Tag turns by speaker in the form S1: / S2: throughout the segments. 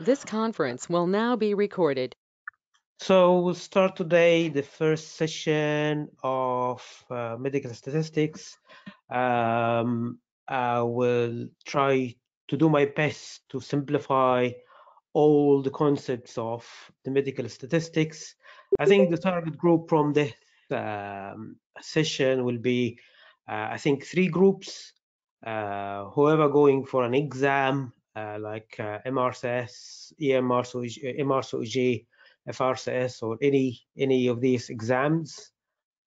S1: This conference will now be recorded.
S2: So we'll start today the first session of uh, medical statistics. Um, I will try to do my best to simplify all the concepts of the medical statistics. I think the target group from this um, session will be, uh, I think, three groups. Uh, whoever going for an exam like uh, MRCS, EMR, MRCOG, FRCS, or any any of these exams,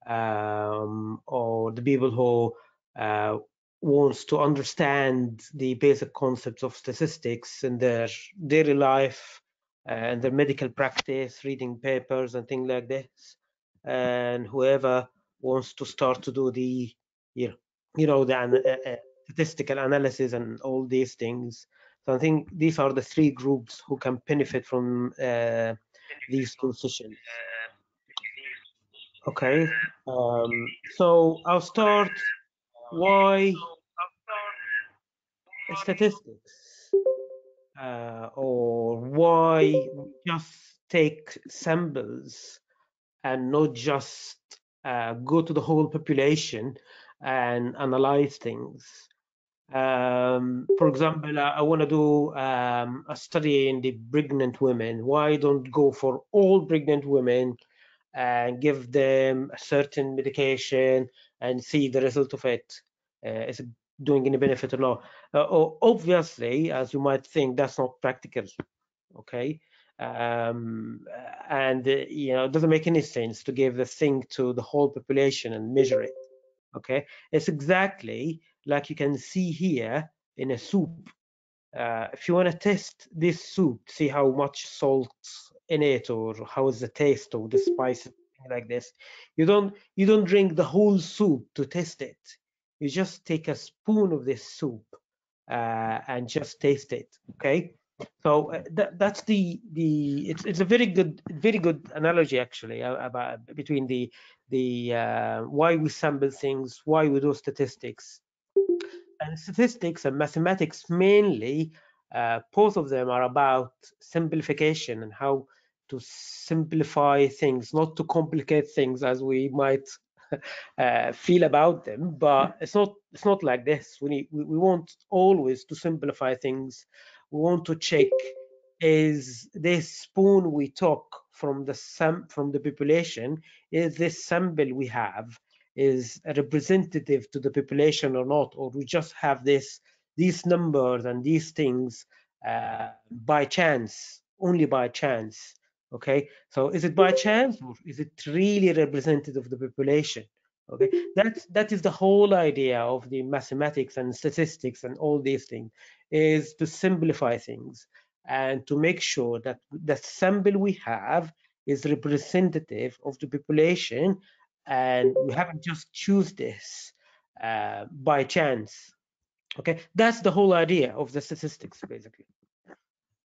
S2: um, or the people who uh, wants to understand the basic concepts of statistics in their daily life and their medical practice, reading papers and things like this, and whoever wants to start to do the you know, you know the uh, statistical analysis and all these things so I think these are the three groups who can benefit from uh, these two sessions. Okay, um, so I'll start why statistics uh, or why just take samples and not just uh, go to the whole population and analyze things. Um, for example, I, I want to do um, a study in the pregnant women. Why don't go for all pregnant women and give them a certain medication and see the result of it? Uh, is it doing any benefit or not? Uh, obviously, as you might think, that's not practical. Okay, um, and uh, you know, it doesn't make any sense to give the thing to the whole population and measure it. Okay, it's exactly like you can see here in a soup. Uh, if you want to test this soup, see how much salt in it or how is the taste or the spice like this. You don't you don't drink the whole soup to test it. You just take a spoon of this soup uh, and just taste it. Okay. So uh, that, that's the the it's it's a very good very good analogy actually about between the the uh, why we sample things, why we do statistics, and statistics and mathematics mainly, uh, both of them are about simplification and how to simplify things, not to complicate things as we might uh, feel about them. But it's not it's not like this. We need, we, we want always to simplify things. We want to check is this spoon we took from the sam from the population is this sample we have is representative to the population or not, or we just have this these numbers and these things uh, by chance, only by chance. Okay, so is it by chance or is it really representative of the population? Okay, that that is the whole idea of the mathematics and statistics and all these things is to simplify things and to make sure that the sample we have is representative of the population and we haven't just choose this uh, by chance. Okay, that's the whole idea of the statistics, basically.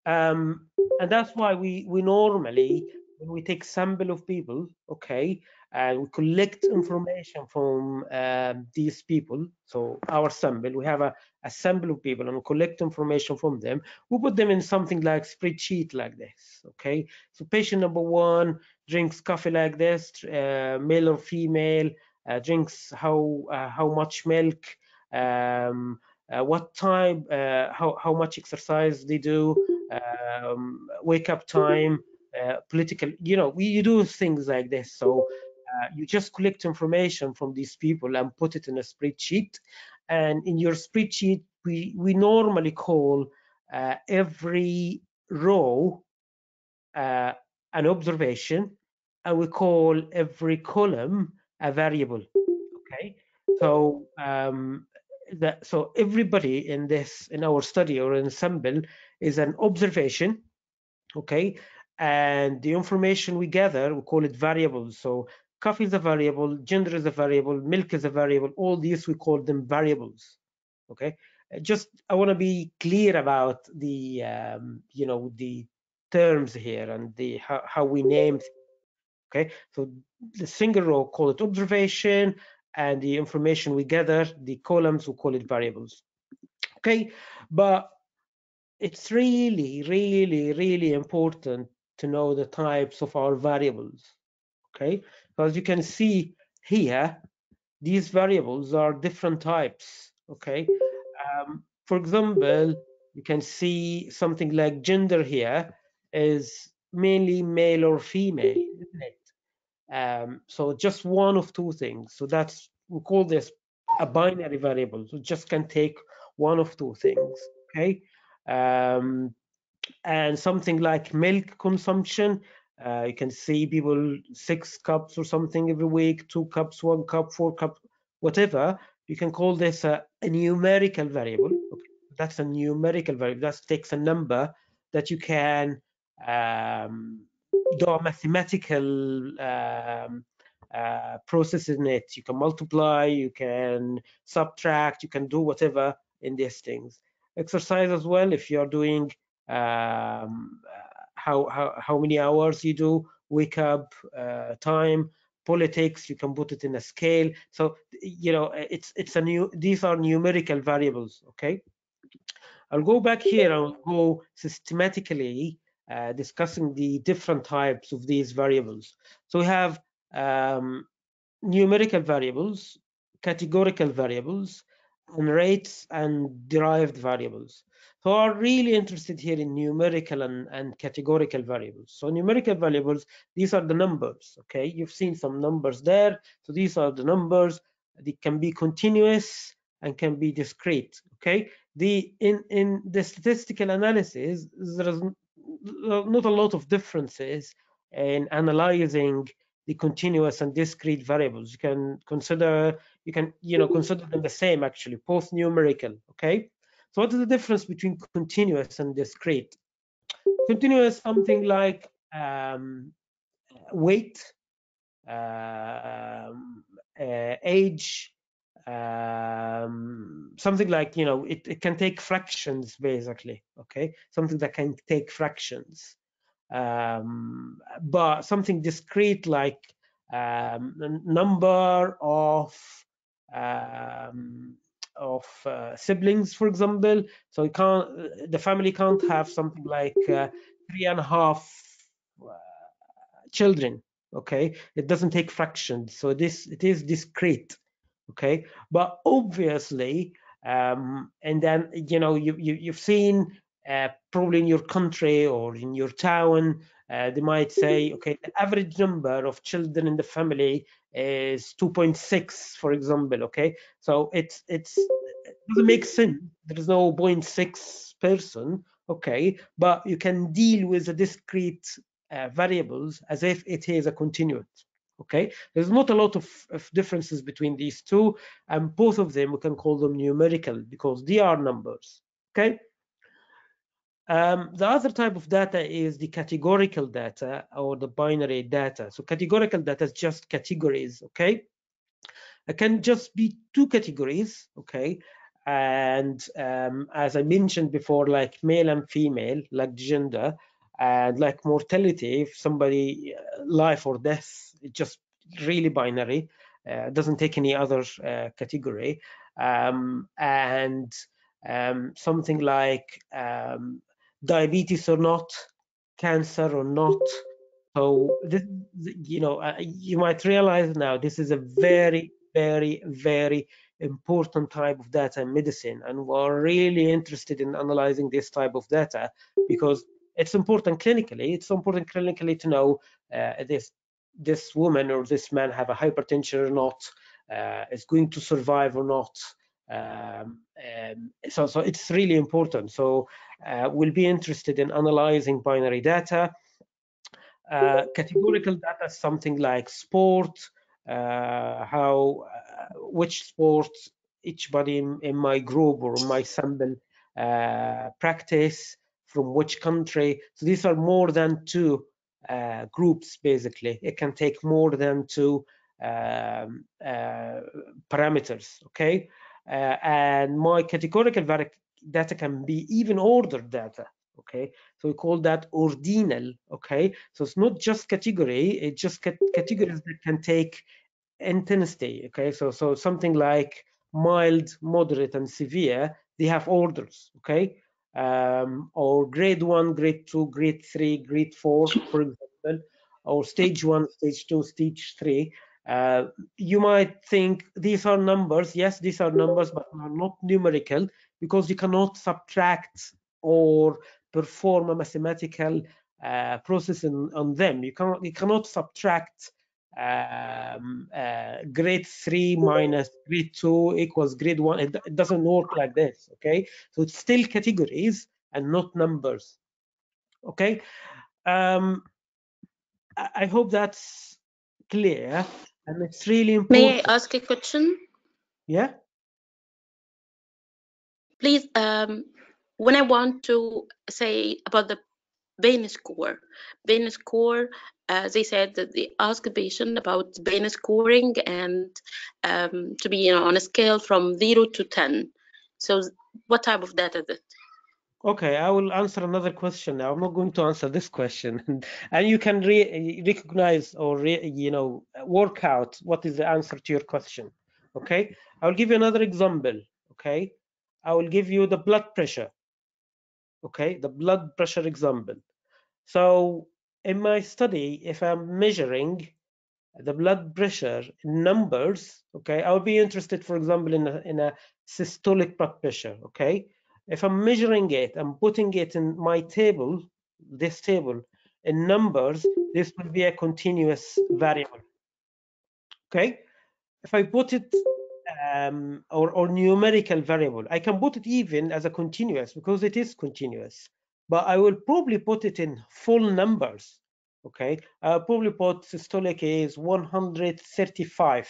S2: Um, and that's why we we normally when we take sample of people, okay, and we collect information from um, these people. So our sample, we have a, a sample of people and we collect information from them. We put them in something like spreadsheet like this, okay? So patient number one drinks coffee like this, uh, male or female, uh, drinks how uh, how much milk, um, uh, what time, uh, how how much exercise they do, um, wake up time, uh, political. You know, we you do things like this. So uh, you just collect information from these people and put it in a spreadsheet. And in your spreadsheet, we, we normally call uh, every row uh, an observation, and we call every column a variable. Okay, so um, that so everybody in this in our study or ensemble is an observation. Okay, and the information we gather we call it variables. So coffee is a variable, gender is a variable, milk is a variable. All these we call them variables. Okay, just I want to be clear about the um, you know the terms here and the how, how we name. Okay, so the single row call it observation, and the information we gather, the columns we call it variables. Okay, but it's really, really, really important to know the types of our variables, okay? Because you can see here, these variables are different types, okay? Um, for example, you can see something like gender here is mainly male or female, isn't it? Um, so just one of two things. So that's, we call this a binary variable. So just can take one of two things, okay? Um, and something like milk consumption, uh, you can see people six cups or something every week, two cups, one cup, four cups, whatever. You can call this a, a numerical variable. Okay. That's a numerical variable. That takes a number that you can um, do a mathematical um, uh, process in it. You can multiply, you can subtract, you can do whatever in these things. Exercise as well, if you're doing um, how, how, how many hours you do, wake up uh, time, politics, you can put it in a scale. So, you know, it's, it's a new, these are numerical variables, okay? I'll go back here and go systematically uh, discussing the different types of these variables. So we have um, numerical variables, categorical variables, and rates and derived variables. So are really interested here in numerical and, and categorical variables. So numerical variables, these are the numbers, okay? You've seen some numbers there. So these are the numbers. They can be continuous and can be discrete, okay? The in, in the statistical analysis, there is not a lot of differences in analyzing the continuous and discrete variables. You can consider, you can, you know, consider them the same actually, both numerical, okay? So what is the difference between continuous and discrete? Continuous, something like um, weight, uh, uh, age, um, something like, you know, it, it can take fractions basically, okay? Something that can take fractions. Um, but something discrete like um, number of um, of uh, siblings, for example. So you can't, the family can't have something like uh, three and a half uh, children. Okay, it doesn't take fractions, so this it is discrete. Okay, but obviously, um, and then you know you, you you've seen uh, probably in your country or in your town, uh, they might say, okay, the average number of children in the family is 2.6, for example. Okay, so it's it's it doesn't make sense. There is no 0.6 person. Okay, but you can deal with the discrete uh, variables as if it is a continuous. Okay, there's not a lot of, of differences between these two, and both of them we can call them numerical because they are numbers. Okay. Um, the other type of data is the categorical data or the binary data. So categorical data is just categories, okay? It can just be two categories, okay? And um, as I mentioned before, like male and female, like gender, and like mortality, if somebody uh, life or death, it's just really binary, uh, doesn't take any other uh, category. Um, and um, something like um, diabetes or not, cancer or not. So this, you know, uh, you might realize now this is a very, very, very important type of data in medicine, and we're really interested in analyzing this type of data because it's important clinically. It's important clinically to know uh, this this woman or this man have a hypertension or not, uh, is going to survive or not. Um, um, so, so it's really important. So uh, we'll be interested in analyzing binary data. Uh, categorical data, something like sport, uh, how, uh, which sports each body in, in, my group or my sample uh, practice, from which country. So these are more than two uh, groups, basically. It can take more than two um, parameters, okay? Uh, and my categorical data can be even ordered data okay? So we call that ordinal okay? So it's not just category it's just categories that can take intensity okay? So so something like mild moderate and severe they have orders okay? Um, or grade one, grade two, grade three, grade four, for example, or stage one, stage two, stage three, uh, you might think these are numbers. Yes, these are numbers, but are not numerical because you cannot subtract or perform a mathematical uh, process in, on them. You cannot you cannot subtract um, uh, grade three minus grade two equals grade one. It, it doesn't work like this. Okay, so it's still categories and not numbers. Okay, um, I, I hope that's clear and it's really important.
S3: May I ask a question?
S2: Yeah.
S3: Please, um, when I want to say about the Bain score, Bain score, uh, they said that they ask a patient about Bain scoring and um, to be you know, on a scale from zero to 10. So what type of data is it?
S2: Okay, I will answer another question now. I'm not going to answer this question, and you can re recognize or re you know work out what is the answer to your question. Okay, I will give you another example. Okay, I will give you the blood pressure. Okay, the blood pressure example. So in my study, if I'm measuring the blood pressure numbers, okay, I will be interested, for example, in a, in a systolic blood pressure. Okay if I'm measuring it, I'm putting it in my table, this table, in numbers, this will be a continuous variable. Okay, if I put it um, or, or numerical variable, I can put it even as a continuous because it is continuous, but I will probably put it in full numbers. Okay, I'll probably put systolic is 135.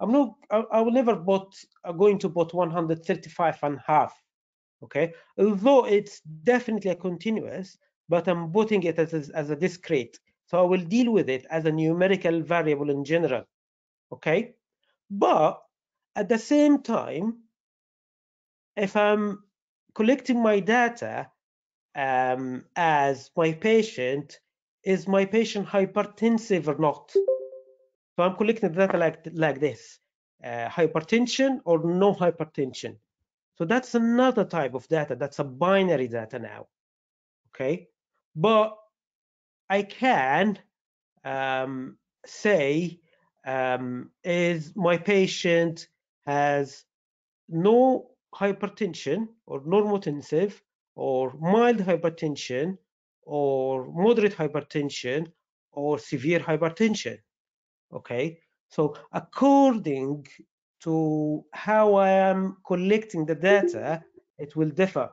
S2: I'm not, I, I will never put, I'm going to put 135 and half okay? Although it's definitely a continuous but i'm putting it as a, as a discrete. So i will deal with it as a numerical variable in general okay? But at the same time if i'm collecting my data um, as my patient is my patient hypertensive or not? So i'm collecting data like like this uh, hypertension or no hypertension so that's another type of data. That's a binary data now. Okay, but I can um, say um, is my patient has no hypertension or normotensive or mild hypertension or moderate hypertension or severe hypertension. Okay, so according to how I am collecting the data, it will differ.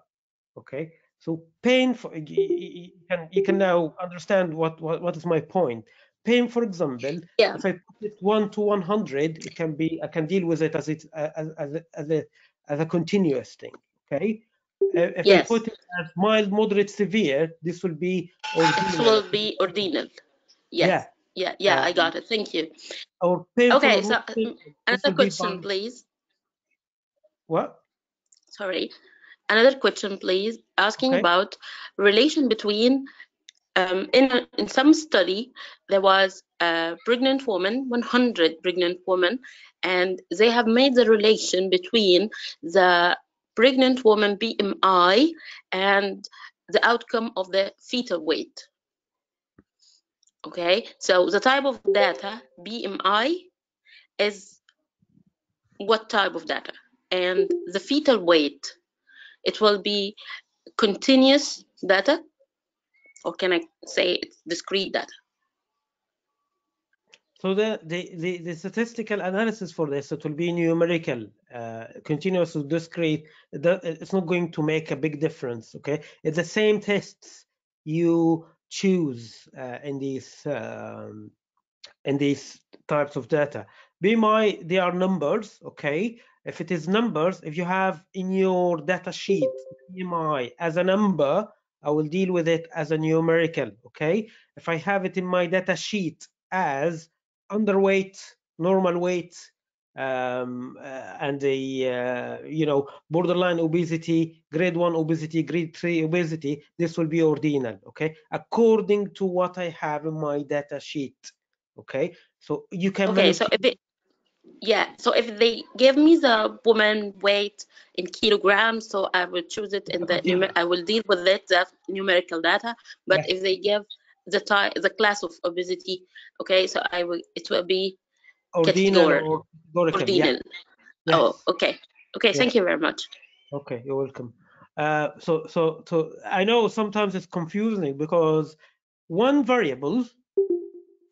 S2: Okay, so pain for you can you can now understand what what, what is my point. Pain, for example,
S3: yeah.
S2: if I put it one to one hundred, it can be I can deal with it as it as as a, as a, as a continuous thing. Okay. Uh, if
S3: yes.
S2: I put it as mild, moderate, severe, this will be
S3: ordinal. This will be ordinal. Yes. Yeah yeah yeah i got it. Thank you.
S2: Our
S3: okay so another question please.
S2: What?
S3: Sorry. Another question please asking okay. about relation between um, in in some study there was a pregnant woman 100 pregnant women and they have made the relation between the pregnant woman bmi and the outcome of the fetal weight okay so the type of data bmi is what type of data and the fetal weight it will be continuous data or can i say it's discrete data
S2: so the, the, the, the, statistical analysis for this, it will be numerical, uh, continuous or discrete. It's not going to make a big difference, okay? It's the same tests you choose uh, in these um, in these types of data. BMI, they are numbers, okay? If it is numbers, if you have in your data sheet BMI as a number, I will deal with it as a numerical, okay? If I have it in my data sheet as underweight, normal weight, um, uh, and the uh, you know borderline obesity, grade one obesity, grade three obesity, this will be ordinal, okay, according to what I have in my data sheet, okay. So you can
S3: okay. So if it Yeah, so if they give me the woman weight in kilograms, so I will choose it in the numer I will deal with it, that numerical data. But
S2: Yes.
S3: if they give the type, the class of obesity, okay, so I will, it will be
S2: Ordinal or categorical. Yeah.
S3: ordinal. Oh,
S2: Yes.
S3: okay. Okay, thank you very much.
S2: Okay, you're welcome. Uh, so, so, so I know sometimes it's confusing because one variable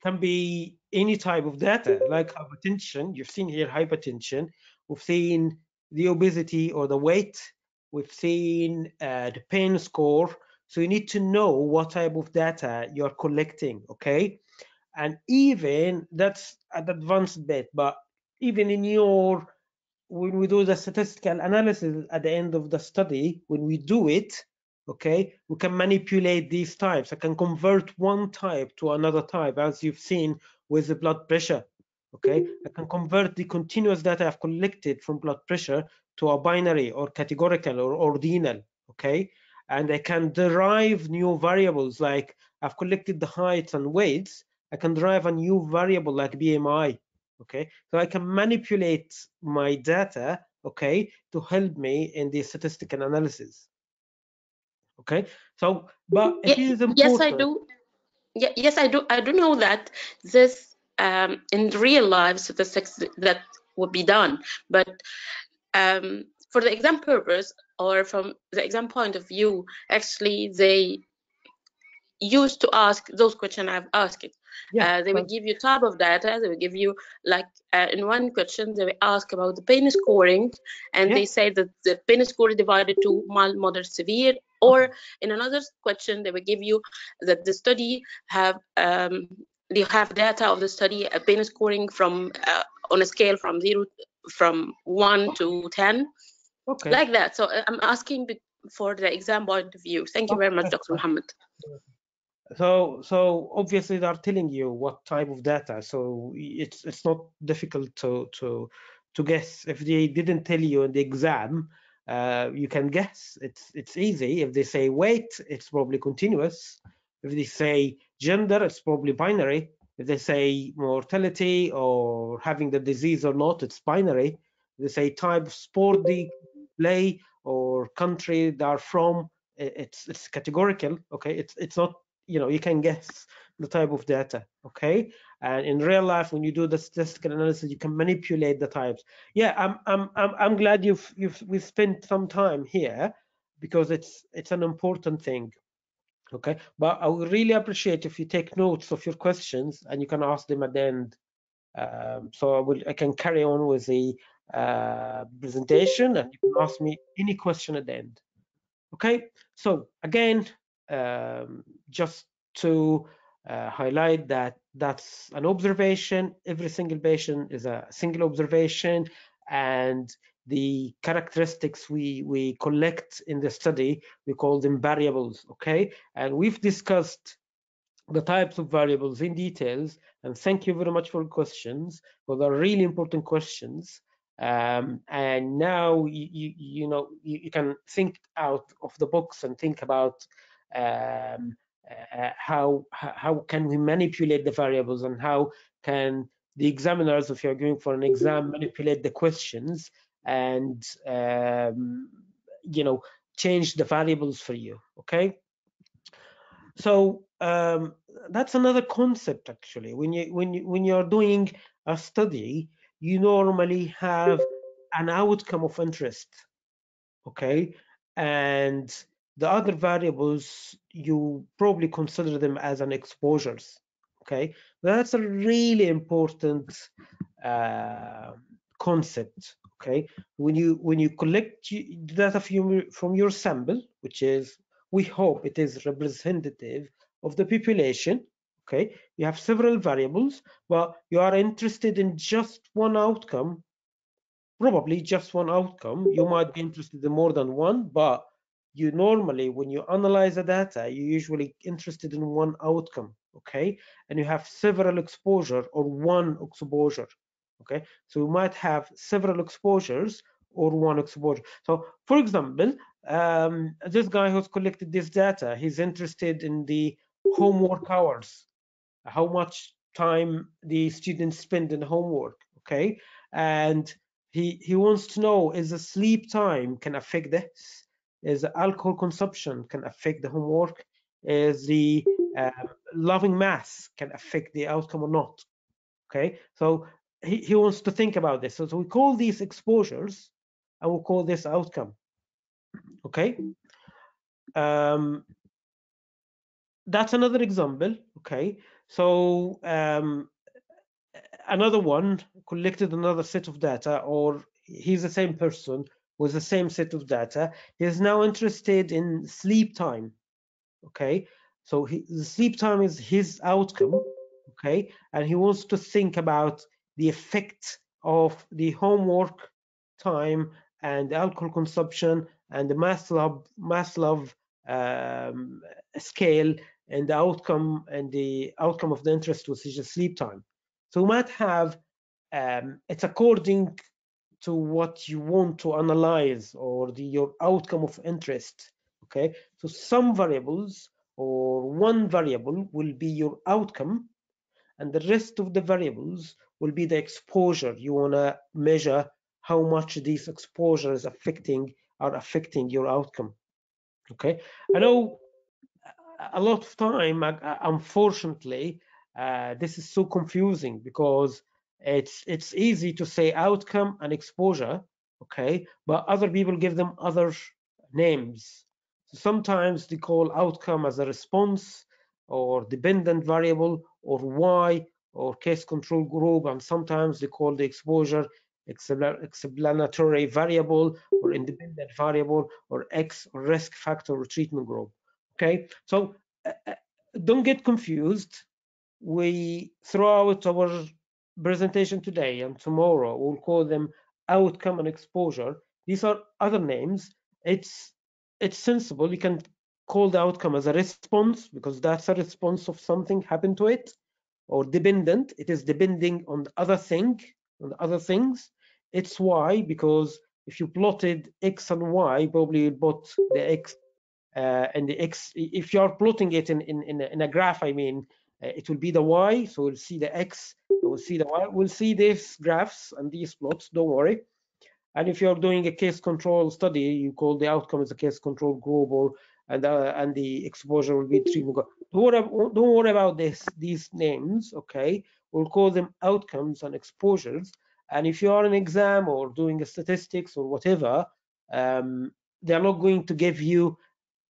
S2: can be any type of data, like hypertension. You've seen here hypertension. We've seen the obesity or the weight. We've seen uh, the pain score. So you need to know what type of data you're collecting, okay? And even that's an advanced bit, but even in your when we do the statistical analysis at the end of the study, when we do it, okay, we can manipulate these types. I can convert one type to another type, as you've seen with the blood pressure. Okay, I can convert the continuous data I've collected from blood pressure to a binary or categorical or ordinal. Okay, and I can derive new variables like I've collected the heights and weights. I can drive a new variable like BMI okay so i can manipulate my data okay to help me in the statistical analysis okay so but it
S3: Ye-
S2: is important
S3: Yes, I do. Ye- Yes, I do. I do know that this um, in real life statistics that would be done, but um, for the exam purpose or from the exam point of view, actually they used to ask those questions I've asked.
S2: yeah
S3: Uh, they will give you type of data. They will give you like uh, in one question they will ask about the pain scoring, and
S2: Yeah.
S3: they say that the pain score is divided to mild, moderate, severe. Or in another question they will give you that the study have um, they have data of the study a pain scoring from uh, on a scale from zero from one to ten,
S2: okay
S3: like that. So uh, I'm asking for the exam point of view. Thank you very much, Dr. Muhammad.
S2: So so obviously they're telling you what type of data so it's it's not difficult to to to guess. If they didn't tell you in the exam uh, you can guess. It's it's easy. If they say weight it's probably continuous. If they say gender it's probably binary. If they say mortality or having the disease or not it's binary. If they say type of sport they play or country they're from it's it's categorical okay? It's it's not you know you can guess the type of data okay? And in real life when you do the statistical analysis you can manipulate the types. Yeah i'm i'm i'm, I'm glad you've you've we spent some time here because it's it's an important thing okay? But i would really appreciate if you take notes of your questions and you can ask them at the end. Um, so i will i can carry on with the uh, presentation and you can ask me any question at the end okay? So again um, just to uh, highlight that that's an observation. Every single patient is a single observation and the characteristics we we collect in the study we call them variables okay? And we've discussed the types of variables in details and thank you very much for questions. For the really important questions. Um, and now you, you, you know you, you can think out of the box and think about um, uh, how how can we manipulate the variables and how can the examiners if you're going for an exam manipulate the questions and um, you know change the variables for you okay? So um, that's another concept actually. When you when you when you're doing a study you normally have an outcome of interest okay? And the other variables you probably consider them as an exposures okay? That's a really important uh, concept okay? When you when you collect data from your, from your sample which is we hope it is representative of the population okay? You have several variables but you are interested in just one outcome probably just one outcome. You might be interested in more than one but you normally when you analyze the data you're usually interested in one outcome okay? And you have several exposure or one exposure okay? So you might have several exposures or one exposure. So for example um, this guy who's collected this data he's interested in the homework hours. How much time the students spend in homework okay? And he he wants to know is the sleep time can affect this is alcohol consumption can affect the homework is the um, loving mass can affect the outcome or not okay? So he, he wants to think about this. So, so we call these exposures and we'll call this outcome okay? Um that's another example okay? So um another one collected another set of data or he's the same person with the same set of data. He is now interested in sleep time okay? So he, the sleep time is his outcome okay? And he wants to think about the effect of the homework time and alcohol consumption and the Maslow Maslow um, scale and the outcome and the outcome of the interest which is sleep time. So we might have um, it's according to what you want to analyze or the your outcome of interest okay? So some variables or one variable will be your outcome and the rest of the variables will be the exposure. You want to measure how much these exposures affecting are affecting your outcome okay? I know a lot of time unfortunately uh, this is so confusing because it's it's easy to say outcome and exposure okay? But other people give them other names. So sometimes they call outcome as a response or dependent variable or y or case control group and sometimes they call the exposure explanatory variable or independent variable or x risk factor or treatment group okay? So uh, don't get confused. We throughout our presentation today and tomorrow we'll call them outcome and exposure. These are other names. It's it's sensible. You can call the outcome as a response because that's a response of something happened to it or dependent. It is depending on the other thing on the other things. It's y because if you plotted x and y probably you the x uh, and the x if you are plotting it in in in a, graph i mean it will be the y so we'll see the x we'll see the y. We'll see these graphs and these plots don't worry. And if you're doing a case control study you call the outcome as a case control group or and uh, and the exposure will be treatment don't worry, don't worry about this these names okay? We'll call them outcomes and exposures. And if you are an exam or doing a statistics or whatever um, they're not going to give you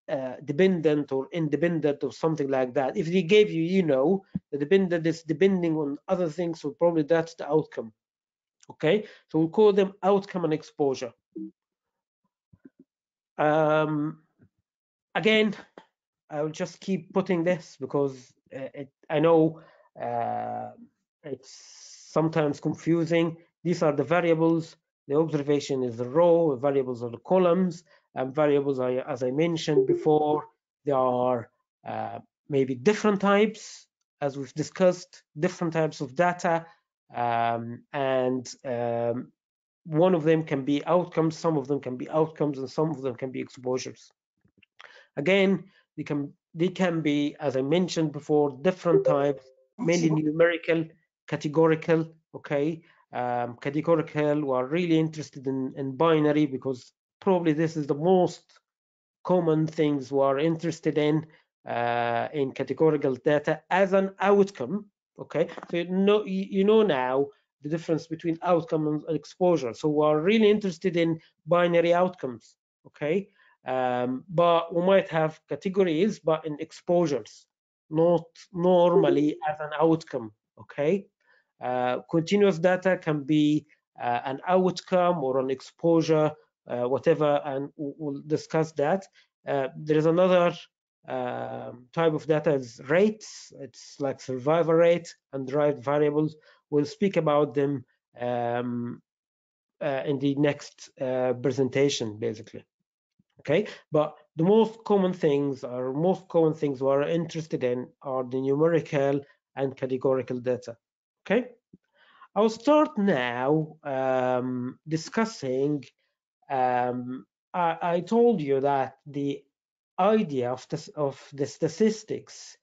S2: uh, dependent or independent or something like that. If they gave you, you know, the dependent is depending on other things, so probably that's the outcome. Okay, so we'll call them outcome and exposure. Um, again, I will just keep putting this because uh, it, I know uh, it's sometimes confusing. These are the variables. The observation is the row, the variables are the columns, and variables, I, as I mentioned before, there are uh, maybe different types, as we've discussed, different types of data, um, and um, one of them can be outcomes, some of them can be outcomes, and some of them can be exposures. Again, they can they can be, as I mentioned before, different types, mainly numerical, categorical, okay, um, categorical, we are really interested in, in binary because probably this is the most common things we are interested in uh, in categorical data as an outcome. Okay, so you know you know now the difference between outcome and exposure. So we are really interested in binary outcomes. Okay, um, but we might have categories, but in exposures, not normally as an outcome. Okay, uh, continuous data can be uh, an outcome or an exposure whatever, and we'll discuss that. Uh, there is another um, type of data is rates. It's like survival rate and derived variables. We'll speak about them um, uh, in the next uh, presentation, basically. Okay, but the most common things or most common things we're interested in are the numerical and categorical data. Okay, I'll start now um, discussing um, I, I, told you that the idea of, this, of the statistics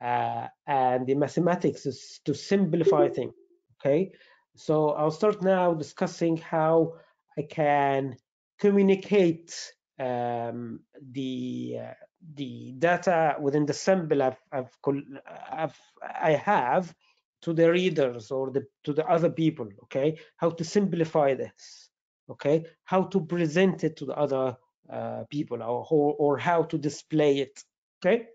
S2: uh, and the mathematics is to simplify things. Okay, So I'll start now discussing how I can communicate um, the uh, the data within the sample I've, I've, I've, I have to the readers or the, to the other people, okay? How to simplify this, okay? How to present it to the other uh, people or, or how to display it, okay?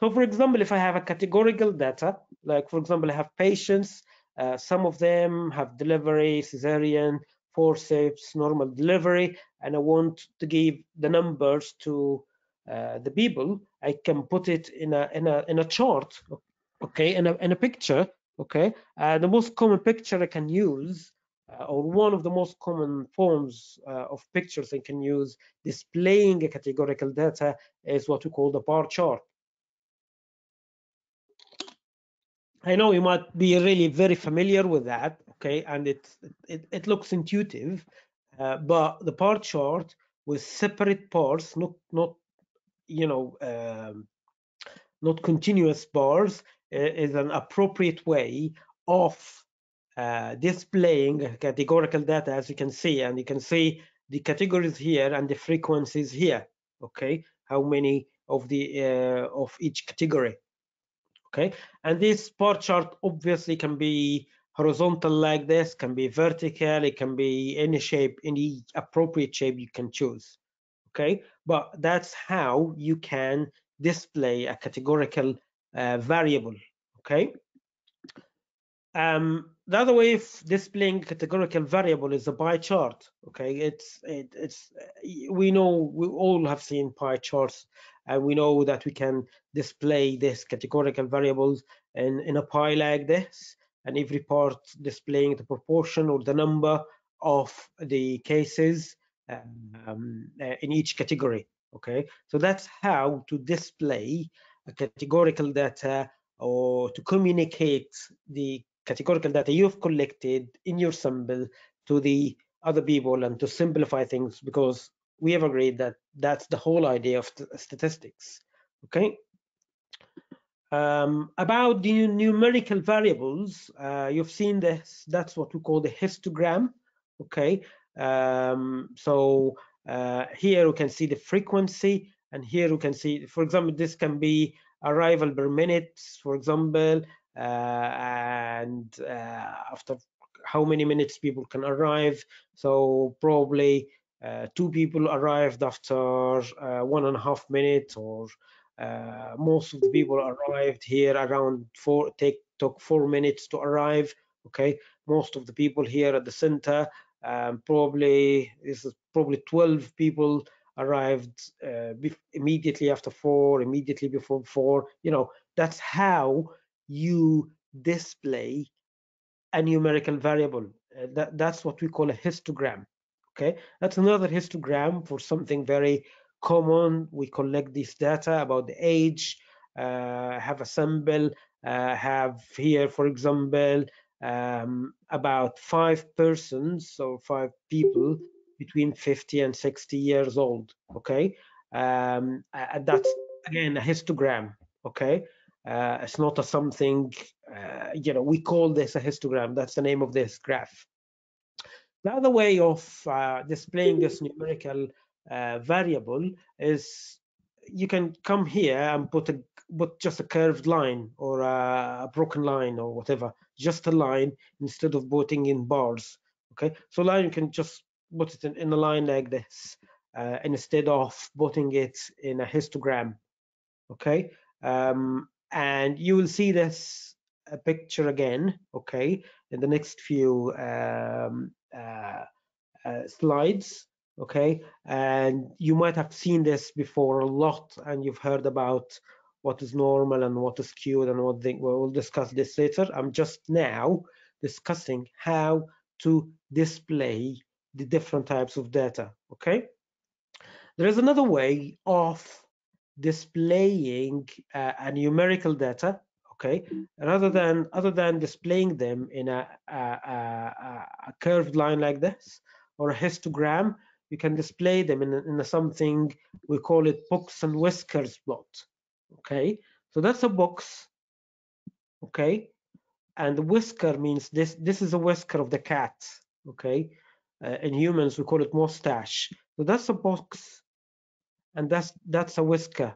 S2: So for example, if I have a categorical data, like for example, I have patients, uh, some of them have delivery, cesarean, forceps, normal delivery, and I want to give the numbers to uh, the people, I can put it in a in a in a chart, okay, in a in a picture, okay. Uh, the most common picture I can use, uh, or one of the most common forms uh, of pictures I can use displaying a categorical data is what we call the bar chart. I know you might be really very familiar with that, okay, and it it, it looks intuitive, uh, but the bar chart with separate parts, not not you know um, not continuous bars is an appropriate way of uh, displaying categorical data as you can see and you can see the categories here and the frequencies here okay? How many of the uh, of each category okay? And this bar chart obviously can be horizontal like this can be vertical it can be any shape any appropriate shape you can choose okay? But that's how you can display a categorical uh, variable okay? Um, the other way of displaying categorical variable is a pie chart okay it's it, it's we know we all have seen pie charts and we know that we can display this categorical variables in in a pie like this and every part displaying the proportion or the number of the cases um, in each category. Okay, so that's how to display a categorical data or to communicate the categorical data you've collected in your sample to the other people and to simplify things because we have agreed that that's the whole idea of statistics. Okay. Um, about the numerical variables, uh, you've seen this. That's what we call the histogram. Okay, um, so uh, here we can see the frequency, and here we can see, for example, this can be arrival per minute, for example, and uh, after how many minutes people can arrive. So probably uh, two people arrived after uh, one and a half minutes, or uh, most of the people arrived here around four. Take took four minutes to arrive. Okay, most of the people here at the center um, probably this is probably 12 people arrived uh, immediately after four, immediately before four. You know, that's how you display a numerical variable. Uh, that, that's what we call a histogram. Okay, that's another histogram for something very common. We collect this data about the age, uh, have a sample, uh, have here, for example, um, about five persons or five people between 50 and 60 years old okay um, that's again a histogram okay uh, it's not a something uh, you know we call this a histogram. That's the name of this graph. The other way of uh, displaying this numerical uh, variable is you can come here and put a put just a curved line or a broken line or whatever just a line instead of putting in bars okay? So now you can just put it in, in a line like this uh, instead of putting it in a histogram okay? Um, and you will see this uh, picture again okay in the next few um, uh, uh slides okay and you might have seen this before a lot and you've heard about what is normal and what is skewed and what they, we'll discuss this later. I'm just now discussing how to display the different types of data okay? There is another way of displaying uh, a numerical data okay? And other than other than displaying them in a, a, a, a curved line like this or a histogram you can display them in, in a something we call it box and whiskers plot okay? So that's a box okay? And the whisker means this this is a whisker of the cat okay? Uh, in humans we call it mustache. So that's a box and that's that's a whisker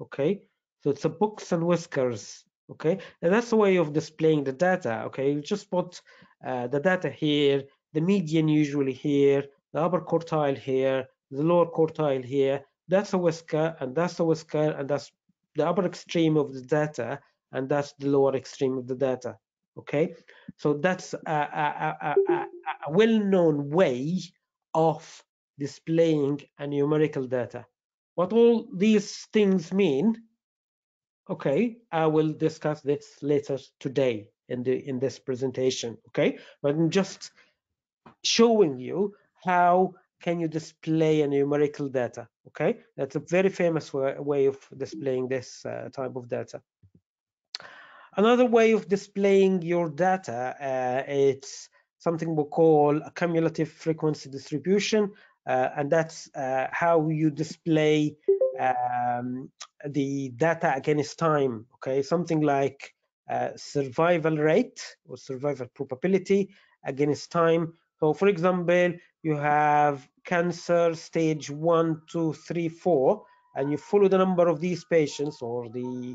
S2: okay? So it's a box and whiskers okay? And that's a way of displaying the data okay? You just put uh, the data here the median usually here the upper quartile here the lower quartile here. That's a whisker and that's a whisker and that's the upper extreme of the data and that's the lower extreme of the data okay? So that's a, a, a, a well-known way of displaying a numerical data what all these things mean. Okay i will discuss this later today in the in this presentation okay? But i'm just showing you how can you display a numerical data okay? That's a very famous way of displaying this uh, type of data. Another way of displaying your data uh, it's something we call a cumulative frequency distribution and that's uh, how you display um, the data against time okay? Something like uh, survival rate or survival probability against time. So for example you have cancer stage one two three four and you follow the number of these patients or the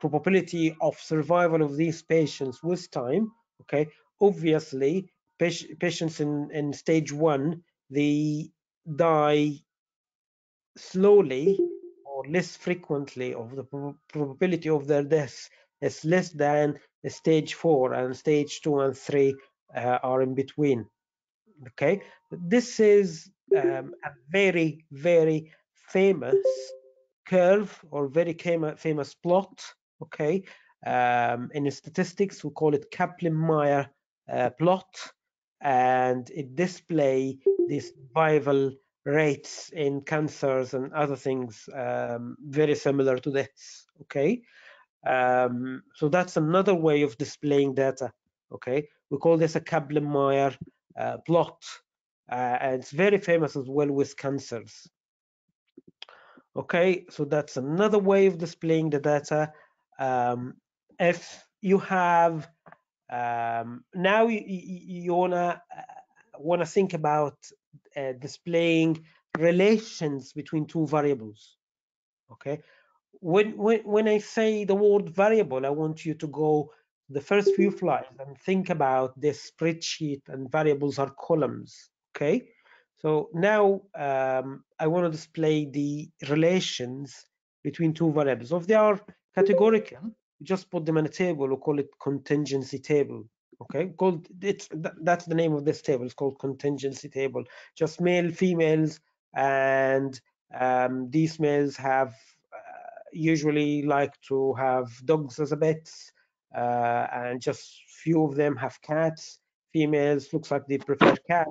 S2: probability of survival of these patients with time okay? Obviously patients in in stage one they die slowly or less frequently of the probability of their death is less than stage four and stage two and three uh, are in between. Okay? This is um, a very very famous curve or very famous plot okay? Um, in statistics we call it kaplan-meier uh, plot. And it display this survival rates in cancers and other things um, very similar to this okay? Um, so that's another way of displaying data okay? We call this a Kaplan-Meier uh, plot uh, and it's very famous as well with cancers okay? So that's another way of displaying the data. Um, if you have um, now you, you wanna uh, wanna think about uh, displaying relations between two variables okay? When, when when i say the word variable i want you to go the first few slides and think about this spreadsheet and variables are columns okay? So now um, i want to display the relations between two variables. If they are categorical just put them in a table or call it contingency table okay called it's that's the name of this table. It's called contingency table. Just male females and um, these males have uh, usually like to have dogs as a pets uh, and just few of them have cats. Females looks like they prefer cat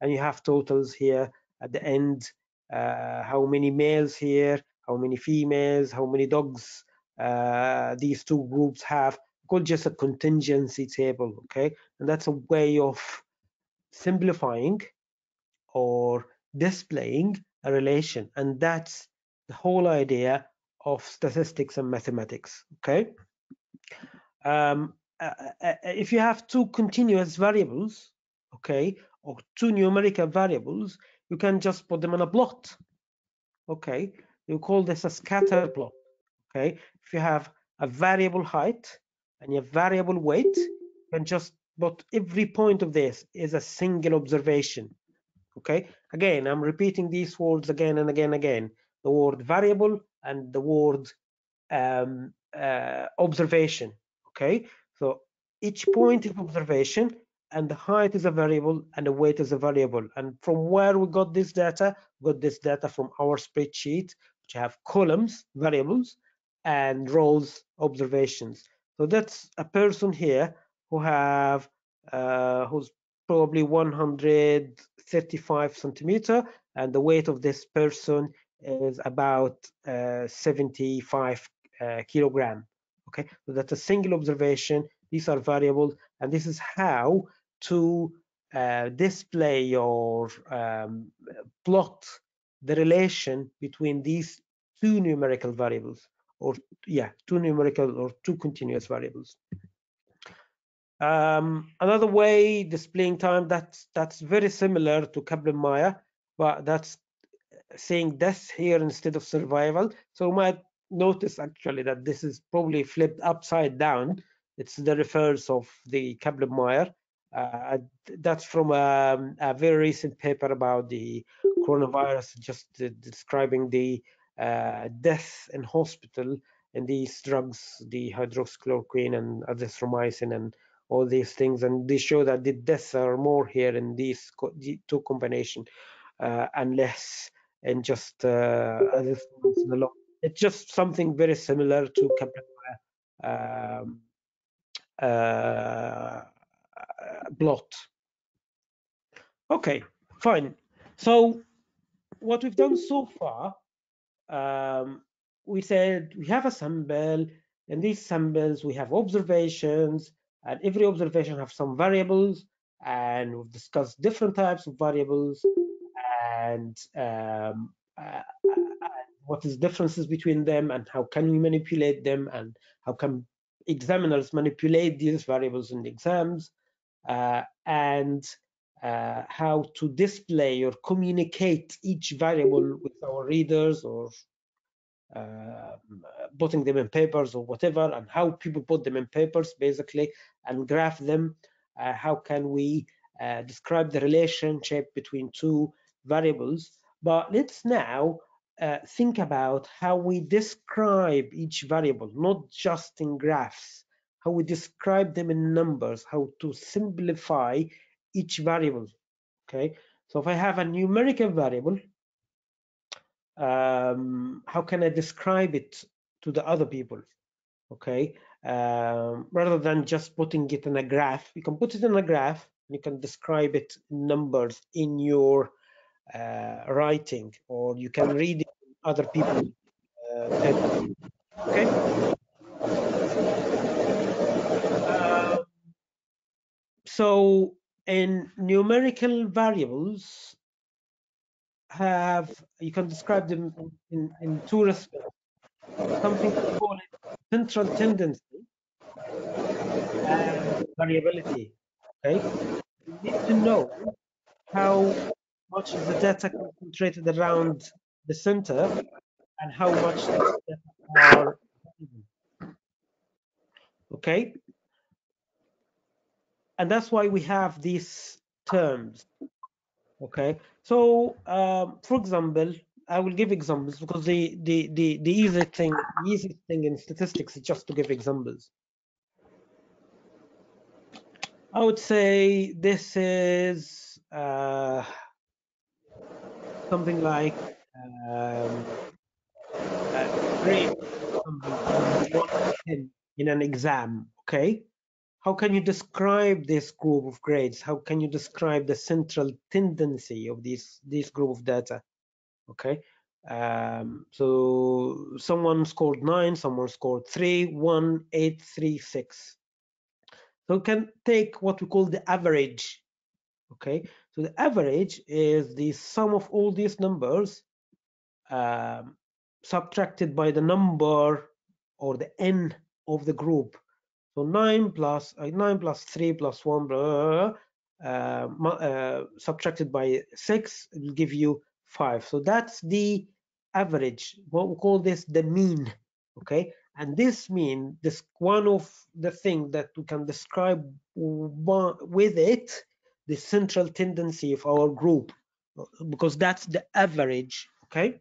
S2: and you have totals here at the end uh, how many males here how many females how many dogs uh, these two groups have called just a contingency table okay? And that's a way of simplifying or displaying a relation. And that's the whole idea of statistics and mathematics okay? Um, uh, uh, uh if you have two continuous variables okay or two numerical variables you can just put them on a plot okay? You call this a scatter plot okay? If you have a variable height and you have variable weight and just but every point of this is a single observation okay? Again i'm repeating these words again and again and again. The word variable and the word um, uh, observation okay? So each point is observation and the height is a variable and the weight is a variable. And from where we got this data? We got this data from our spreadsheet which have columns variables and rows observations so that's a person here who have uh, who's probably 135 centimeter and the weight of this person is about uh, 75 uh, kilogram. Okay? So that's a single observation. These are variables and this is how to uh, display or um, plot the relation between these two numerical variables or yeah two numerical or two continuous variables Um, another way displaying time that's that's very similar to Kaplan-Meier, but that's saying death here instead of survival. So you might notice actually that this is probably flipped upside down. It's the reverse of the Kaplan-Meier. Uh, that's from a, a, very recent paper about the coronavirus, just uh, describing the uh, death in hospital and these drugs, the hydroxychloroquine and azithromycin and all these things. And they show that the deaths are more here in these co two combination uh, and less in just uh, azithromycin alone. It's just something very similar to Kaplan-Meier um, uh, blot. Okay, fine. So what we've done so far, um, we said we have a sample, and these samples we have observations, and every observation have some variables, and we've discussed different types of variables, and um, uh, what is differences between them, and how can we manipulate them, and how can examiners manipulate these variables in the exams, uh, and uh, how to display or communicate each variable with our readers or uh, putting them in papers or whatever and how people put them in papers basically and graph them. Uh, how can we uh, describe the relationship between two variables? But let's now uh, think about how we describe each variable not just in graphs. How we describe them in numbers how to simplify each variable okay so if i have a numerical variable um, how can I describe it to the other people? Okay, um, rather than just putting it in a graph, you can put it in a graph. You can describe it in numbers in your uh, writing, or you can read it in other people. Uh, okay. Uh, so in numerical variables, have you can describe them in, in two respects. Something called central tendency and variability. Okay, you need to know how much of the data concentrated around the center and how much data are okay and that's why we have these terms okay? So um, for example i will give examples because the the the, the easy thing easy thing in statistics is just to give examples. I would say this is uh, something like um, grade in an exam okay how can you describe this group of grades? How can you describe the central tendency of this this group of data? Okay, um, so someone scored nine, someone scored three, one, eight, three, six. So we can take what we call the average. Okay, so the average is the sum of all these numbers um, subtracted by the number or the n of the group so 9 plus uh, 9 plus 3 plus 1 blah, uh, uh, subtracted by 6 will give you 5. So that's the average. What we call this the mean. Okay, and this mean this one of the thing that we can describe with it the central tendency of our group because that's the average. Okay,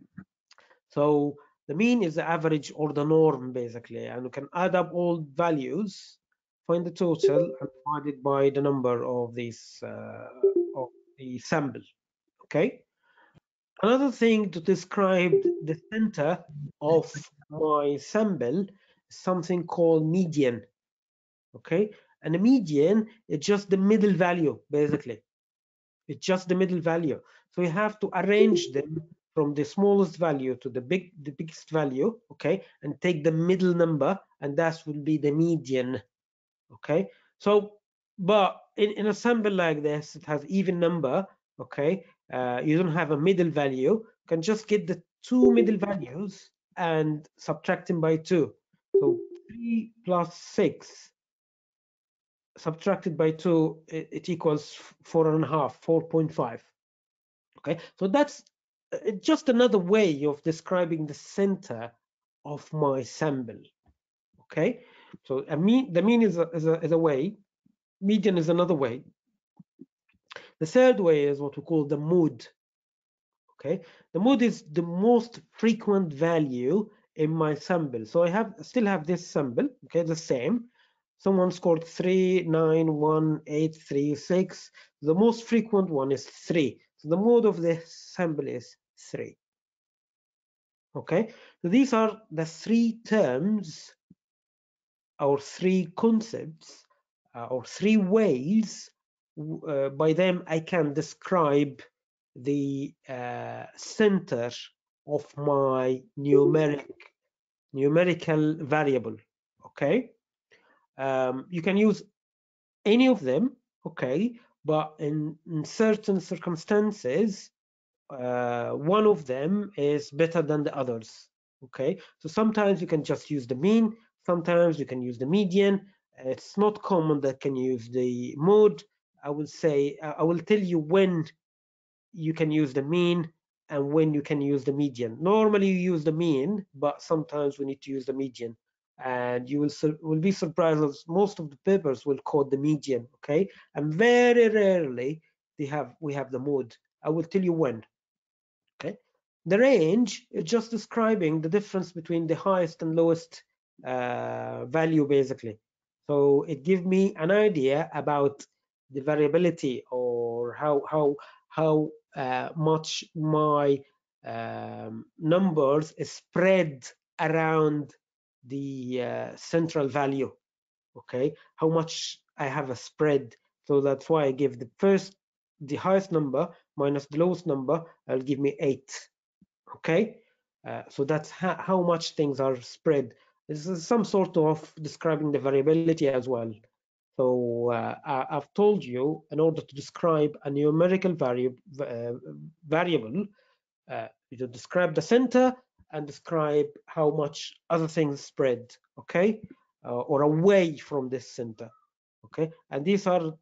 S2: so the mean is the average or the norm basically, and we can add up all values, find the total, and divide it by the number of these uh, of the sample. Okay. Another thing to describe the center of my sample is something called median. Okay, and the median is just the middle value basically. It's just the middle value. So you have to arrange them from the smallest value to the big the biggest value okay and take the middle number and that will be the median okay? So but in, in a sample like this it has even number okay? Uh, you don't have a middle value. You can just get the two middle values and subtract them by two. So 3 plus 6 subtracted by 2, it, it equals 4.5, 4.5. Okay, so that's Uh, just another way of describing the center of my sample. Okay, so a mean, the mean is a, is, a, is a way, median is another way. The third way is what we call the mode. Okay, the mode is the most frequent value in my sample. So I have still have this sample, okay, the same. Someone scored three, nine, one, eight, three, six. The most frequent one is three. So the mode of the sample is three. Okay, so these are the three terms or three concepts uh, or three ways uh, by them I can describe the uh, center of my numeric numerical variable. Okay? Um, you can use any of them okay? But in, in certain circumstances uh, one of them is better than the others okay? So sometimes you can just use the mean sometimes you can use the median. It's not common that can use the mode. I will say i will tell you when you can use the mean and when you can use the median. Normally you use the mean but sometimes we need to use the median. And you will will be surprised as most of the papers will code the median okay? And very rarely they have we have the mode. I will tell you when the range is just describing the difference between the highest and lowest uh, value basically. So it gives me an idea about the variability or how how how uh, much my um, numbers spread around the uh, central value okay? How much i have a spread. So that's why i give the first the highest number minus the lowest number i'll give me eight okay uh, so that's how, much things are spread this is some sort of describing the variability as well so uh, I've told you in order to describe a numerical vari uh, variable, uh, you describe the center and describe how much other things spread, okay, uh, or away from this center, okay. And these are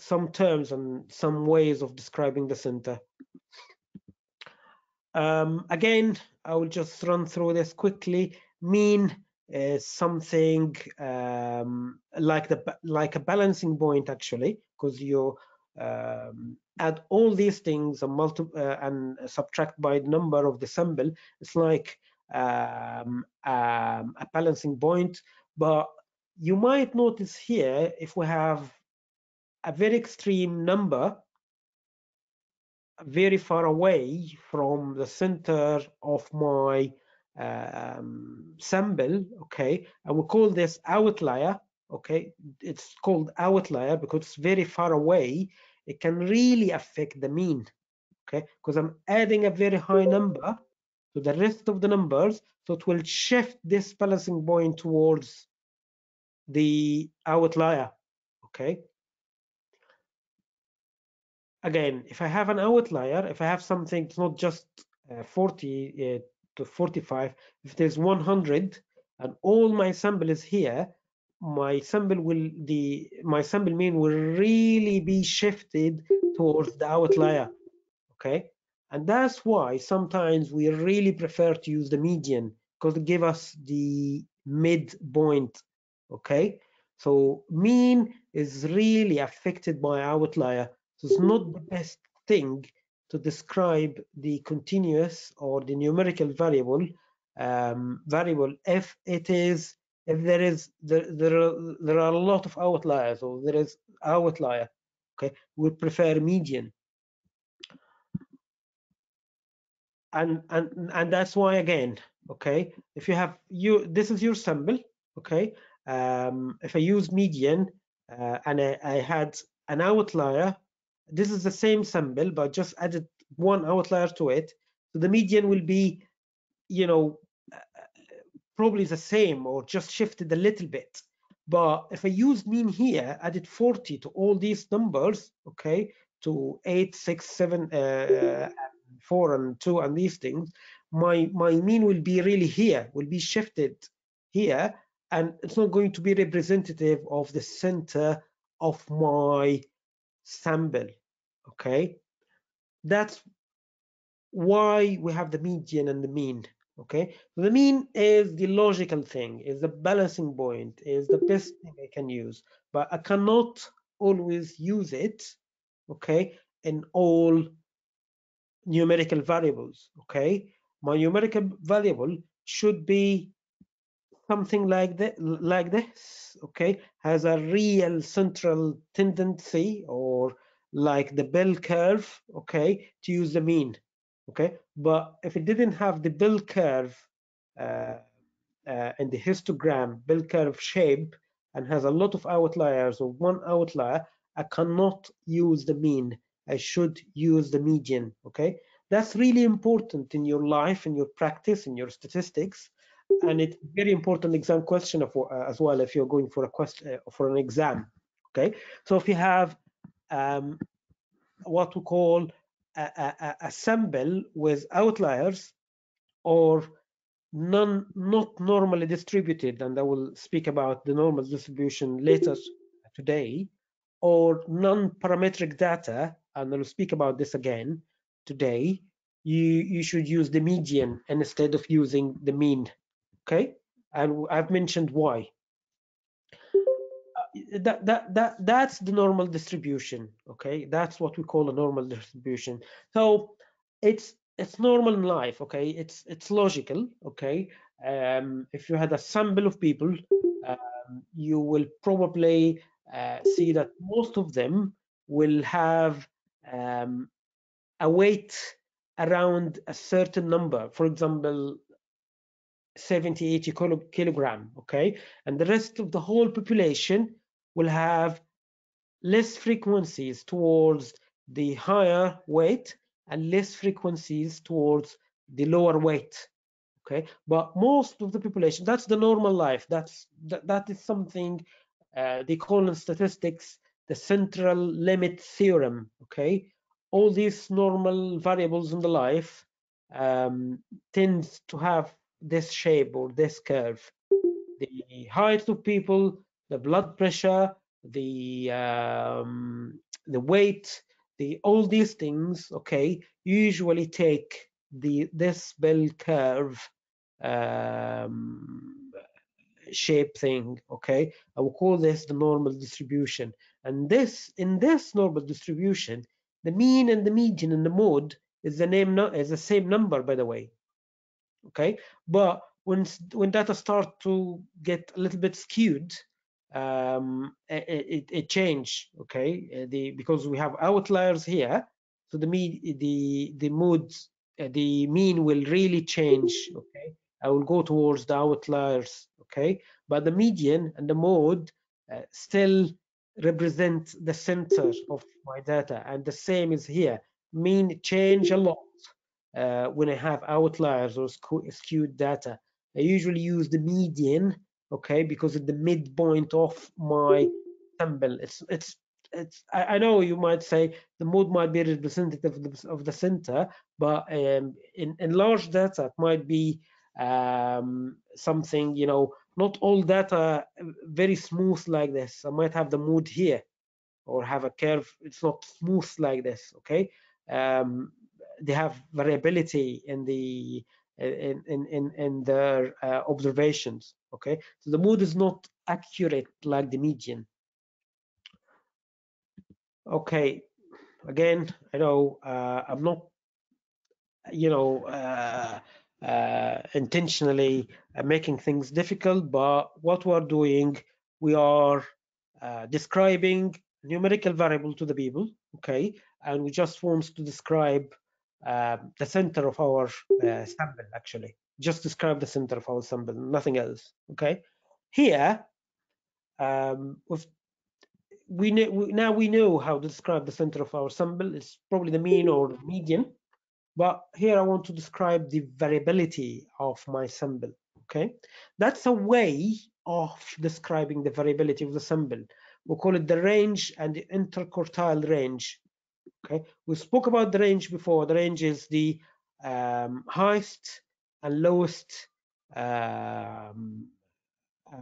S2: some terms and some ways of describing the center. Um, again, I will just run through this quickly. Mean is something um, like the like a balancing point actually, because you um, add all these things and uh, and subtract by the number of the symbol. It's like um, um, a balancing point, but you might notice here if we have a very extreme number very far away from the center of my um, sample, okay, and we call this outlier, okay, it's called outlier because it's very far away, it can really affect the mean, okay, because I'm adding a very high number to the rest of the numbers, so it will shift this balancing point towards the outlier, okay. Again, if I have an outlier, if I have something, it's not just uh, 40, uh, to 45 if there's 100 and all my sample is here my sample will the my sample mean will really be shifted towards the outlier okay? And that's why sometimes we really prefer to use the median because it give us the midpoint okay? So mean is really affected by outlier so it's not the best thing to describe the continuous or the numerical variable um, variable if it is if there is there there are, there are a lot of outliers or there is outlier okay we prefer median. And and and that's why again okay if you have you this is your sample okay um if i use median uh, and I, I had an outlier this is the same symbol but just added one outlier to it. So the median will be you know uh, probably the same or just shifted a little bit. But if i use mean here added 40 to all these numbers okay to 8 6 7 uh, 4 and 2 and these things my my mean will be really here will be shifted here and it's not going to be representative of the center of my sample okay? That's why we have the median and the mean okay? The mean is the logical thing is the balancing point is the mm-hmm. best thing i can use but i cannot always use it okay in all numerical variables okay? My numerical variable should be something like that like this okay has a real central tendency or like the bell curve okay to use the mean okay? But if it didn't have the bell curve uh, uh, and the histogram bell curve shape and has a lot of outliers or one outlier i cannot use the mean. I should use the median okay? That's really important in your life in your practice in your statistics and it's very important exam question of, uh, as well if you're going for a question uh, for an exam okay? So if you have um, what we call a, a, a sample with outliers or non not normally distributed and i will speak about the normal distribution later today or non-parametric data and i'll speak about this again today you you should use the median instead of using the mean okay? And i've mentioned why. That that that that's the normal distribution okay? That's what we call a normal distribution. So it's it's normal in life okay? It's it's logical okay? Um, if you had a sample of people um, you will probably uh, see that most of them will have um, a weight around a certain number. For example 70 80 kilogram okay? And the rest of the whole population will have less frequencies towards the higher weight and less frequencies towards the lower weight okay? But most of the population that's the normal life. That's that, that is something uh, they call in statistics the central limit theorem okay? All these normal variables in the life um, tends to have this shape or this curve. The height of people the blood pressure, the um, the weight, the all these things, okay, usually take the this bell curve um, shape thing, okay. I will call this the normal distribution, and this in this normal distribution, the mean and the median and the mode is the name is the same number, by the way, okay. But when when data start to get a little bit skewed, um, it, it change okay? Uh, the because we have outliers here so the mean the the moods uh, the mean will really change okay? I will go towards the outliers okay? But the median and the mode uh, still represent the center of my data and the same is here. Mean change a lot uh, when i have outliers or skewed data. I usually use the median okay because it's the midpoint of my sample it's it's it's I, I, know you might say the mode might be representative of the, of the center but um, in, in large data it might be um, something you know not all data very smooth like this. I might have the mood here or have a curve it's not smooth like this okay? Um, they have variability in the in in in, in their uh, observations okay? So the mood is not accurate like the median. Okay again i know uh, i'm not you know uh, uh, intentionally uh, making things difficult but what we're doing we are uh, describing numerical variable to the people okay? And we just want to describe uh, the center of our uh, sample actually. Just describe the center of our sample nothing else okay? Here um, we know now we know how to describe the center of our sample. It's probably the mean or median but here I want to describe the variability of my sample okay? That's a way of describing the variability of the sample. We call it the range and the interquartile range okay? We spoke about the range before. The range is the um, highest and lowest um,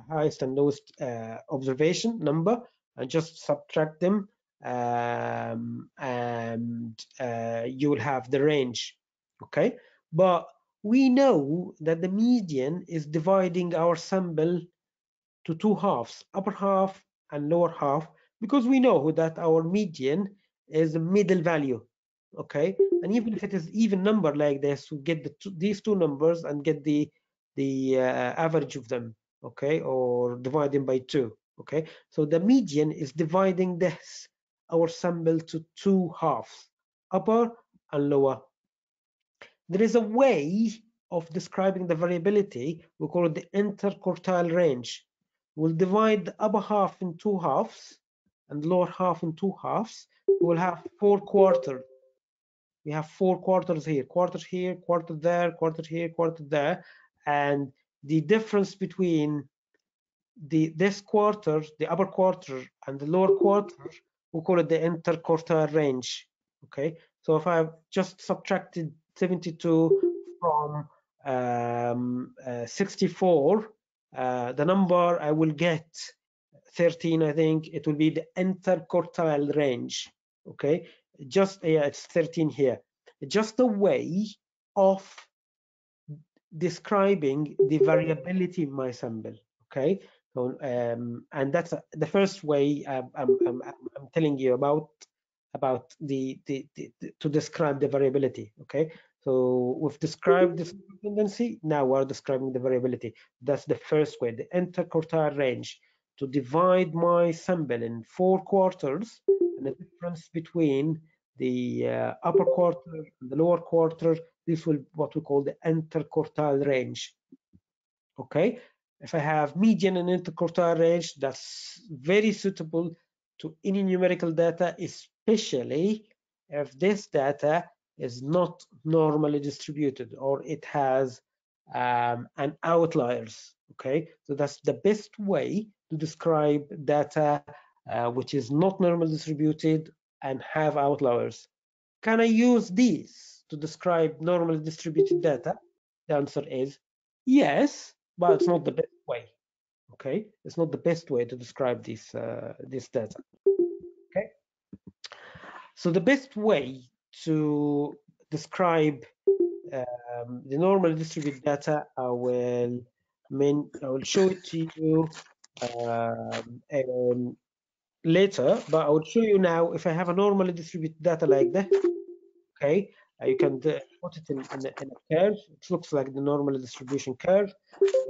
S2: highest and lowest uh, observation number. And just subtract them um, and uh, you will have the range. Okay? But we know that the median is dividing our sample to two halves upper half and lower half because we know that our median is middle value okay? And even if it is even number like this we get the two, these two numbers and get the the uh, average of them okay? Or divide them by two okay? So the median is dividing this our sample to two halves upper and lower. There is a way of describing the variability we call it the interquartile range. We'll divide the upper half in two halves and lower half in two halves we'll have four quarters we have four quarters here quarter here quarter there quarter here quarter there. And the difference between the this quarter the upper quarter and the lower quarter we call it the interquartile range okay? So if i've just subtracted 72 from um, uh, 64 uh, the number i will get 13 i think it will be the interquartile range okay? Just yeah it's 13 here. Just a way of describing the variability in my sample okay? So um, and that's uh, the first way I'm, I'm, I'm, I'm telling you about about the, the, the, to describe the variability okay? So we've described this tendency now we're describing the variability. That's the first way the interquartile range. To divide my sample in four quarters the difference between the uh, upper quarter and the lower quarter this will what we call the interquartile range. Okay? If i have median and interquartile range that's very suitable to any numerical data especially if this data is not normally distributed or it has um, an outliers. Okay? So that's the best way to describe data uh, which is not normally distributed and have outliers. Can I use these to describe normally distributed data? The answer is yes, but it's not the best way. Okay, it's not the best way to describe this uh, this data. Okay, so the best way to describe um, the normally distributed data, I will I will show it to you um, and later, but I will show you now if I have a normally distributed data like that, okay, uh, you can put it in, in, a, in, a, curve. It looks like the normal distribution curve.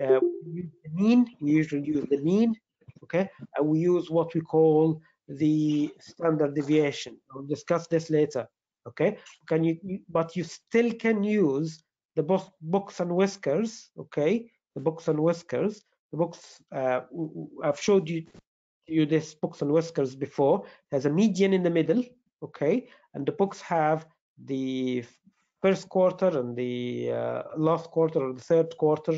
S2: Uh, we use the mean, we usually use the mean, okay, and we use what we call the standard deviation. I'll discuss this later, okay. Can you, you but you still can use the box, box and whiskers, okay, the box and whiskers. The box uh, I've showed you you this box and whiskers before. Has a median in the middle okay? And the books have the first quarter and the uh, last quarter or the third quarter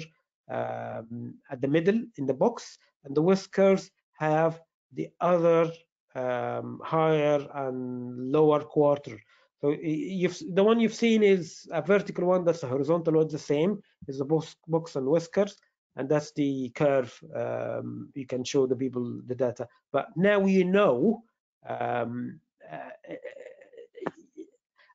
S2: um, at the middle in the box and the whiskers have the other um, higher and lower quarter. So the one you've seen is a vertical one that's a horizontal one the same is the box, box and whiskers and that's the curve um, you can show the people the data. But now you know um, uh,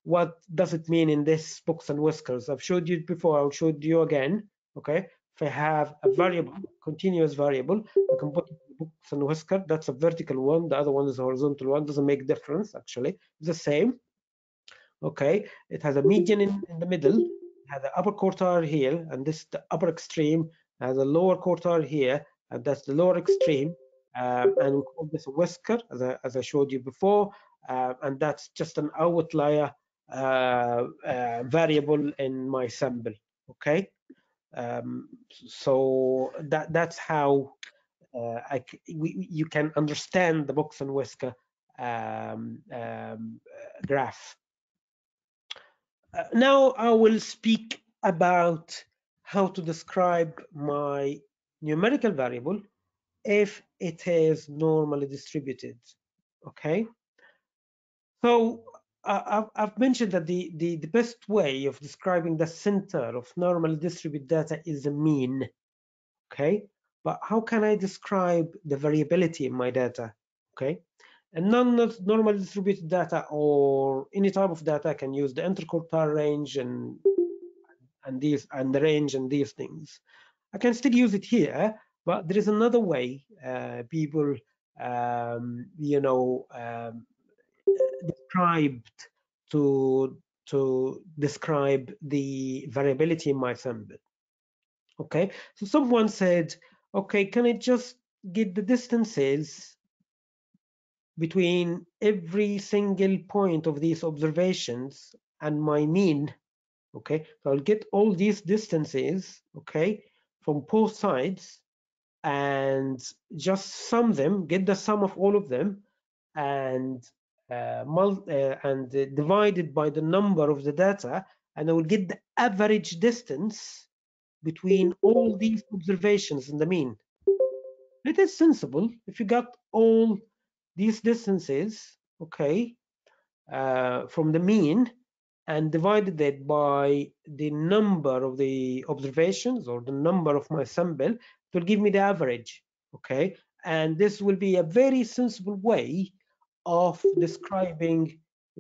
S2: what does it mean in this box and whiskers. I've showed you before i'll show you again okay? If i have a variable continuous variable i can put box and whisker. That's a vertical one the other one is a horizontal one doesn't make difference actually. It's the same okay? It has a median in, in the middle it has the upper quartile here and this the upper extreme has a lower quartile here, and that's the lower extreme. Um, and we call this a whisker, as I, as I showed you before, uh, and that's just an outlier uh, uh, variable in my sample. Okay, um, so that that's how uh, I we, you can understand the box and whisker um, um graph. Uh, now I will speak about how to describe my numerical variable if it is normally distributed okay so I've mentioned that the, the, the best way of describing the center of normally distributed data is the mean okay but how can I describe the variability in my data? Okay, and non-normally distributed data or any type of data can use the interquartile range and and these and the range and these things. I can still use it here, but there is another way uh, people, um, you know, um, described to to describe the variability in my sample. Okay, so someone said, okay, can I just get the distances between every single point of these observations and my mean? Okay, so I'll get all these distances, okay, from both sides and just sum them, get the sum of all of them and uh, uh, and uh, divided by the number of the data and I will get the average distance between all these observations in the mean. It is sensible if you got all these distances, okay, uh, from the mean and divided that by the number of the observations or the number of my sample, will give me the average, okay? And this will be a very sensible way of describing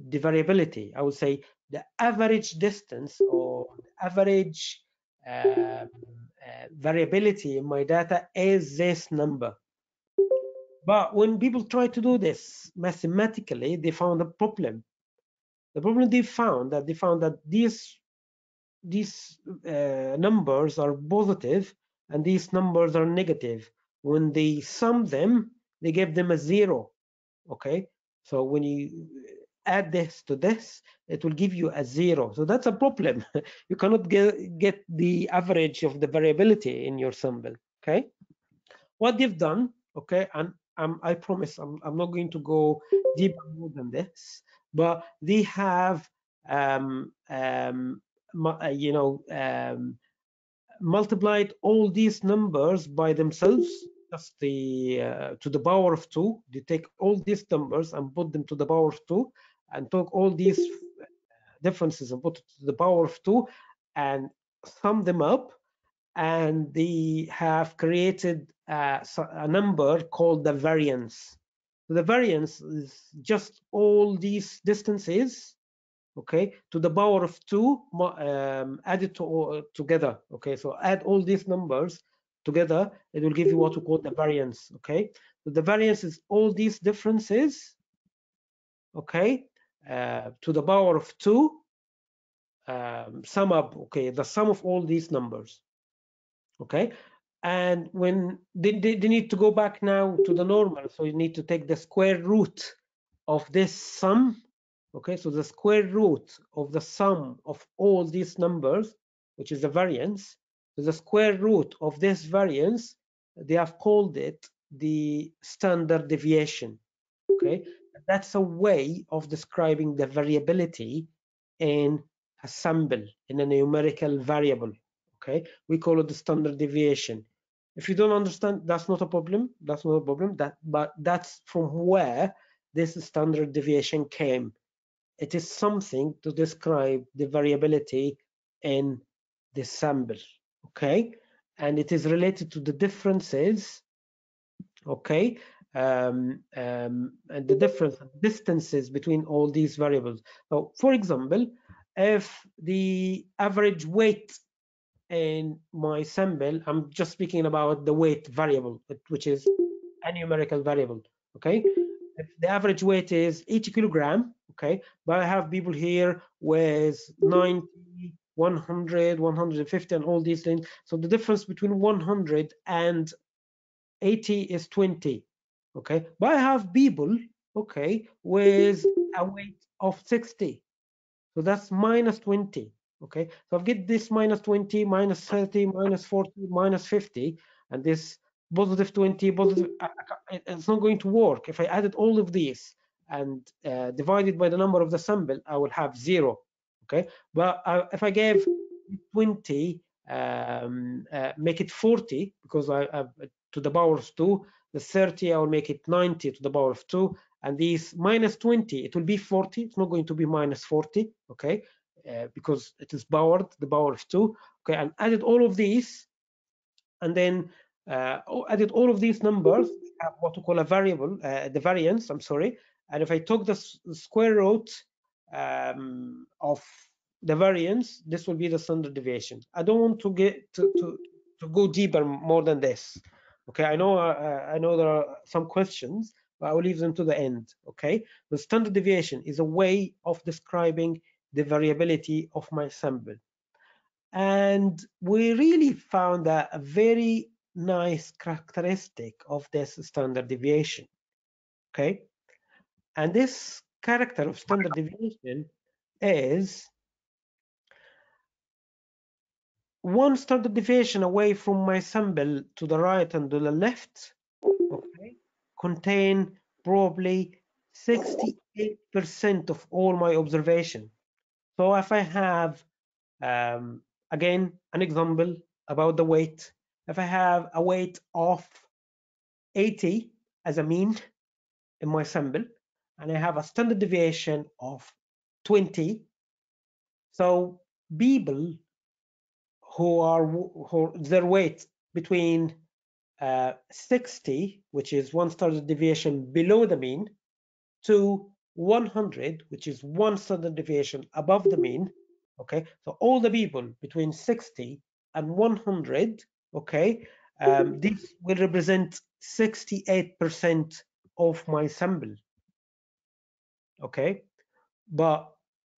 S2: the variability. I would say the average distance or average uh, uh, variability in my data is this number. But when people try to do this mathematically, they found a problem. The problem they found that they found that these these uh, numbers are positive and these numbers are negative. When they sum them, they give them a zero. Okay, so when you add this to this, it will give you a zero. So that's a problem. you cannot get, get the average of the variability in your sample, okay? What they've done, okay, and um, I promise I'm, I'm not going to go deeper more than this, but they have, um, um, uh, you know, um, multiplied all these numbers by themselves just the uh, to the power of two. They take all these numbers and put them to the power of two and took all these differences and put it to the power of two and sum them up. And they have created uh, a number called the variance the variance is just all these distances okay to the power of two um, added to, uh, together okay? So add all these numbers together it will give you what we call the variance okay? So the variance is all these differences okay uh, to the power of two um, sum up okay the sum of all these numbers okay and when they, they, they, need to go back now to the normal. So you need to take the square root of this sum okay? So the square root of the sum of all these numbers which is the variance so the square root of this variance they have called it the standard deviation okay? That's a way of describing the variability in a sample in a numerical variable okay? We call it the standard deviation. If you don't understand that's not a problem that's not a problem that but that's from where this standard deviation came. It is something to describe the variability in the sample okay? And it is related to the differences okay? Um, um, and the difference distances between all these variables. So, for example, if the average weight in my sample, I'm just speaking about the weight variable, which is a numerical variable, okay? If the average weight is 80 kilogram, okay, but I have people here with 90, 100, 150, and all these things. So the difference between 100 and 80 is 20 okay but i have people okay with a weight of 60 so that's minus 20 okay so i've get this minus 20 minus 30 minus 40 minus 50 and this positive 20 positive it's not going to work. If i added all of these and uh, divided by the number of the sample i will have zero okay? But uh, if i gave 20 um, uh, make it 40 because I have to the power of 2 the 30 I will make it 90 to the power of 2 and these minus 20 it will be 40 it's not going to be minus 40 okay uh, because it is powered the power of 2 okay and added all of these and then uh, added all of these numbers, what we call a variable, uh, the variance, I'm sorry. And if I took the, square root um, of the variance, this will be the standard deviation. I don't want to get to, to, to go deeper more than this. Okay, I know uh, I know there are some questions, but I will leave them to the end. Okay, the standard deviation is a way of describing the variability of my sample. And we really found a very nice characteristic of this standard deviation. Okay, and this character of standard deviation is one standard deviation away from my sample to the right and to the left okay, contain probably 68% of all my observation. So if I have, um, again, an example about the weight, if I have a weight of 80 as a mean in my sample, and I have a standard deviation of 20, so people who are who their weight between uh, 60, which is one standard deviation below the mean, to 100, which is one standard deviation above the mean. Okay, so all the people between 60 and 100, okay, um, this will represent 68% of my sample. Okay, but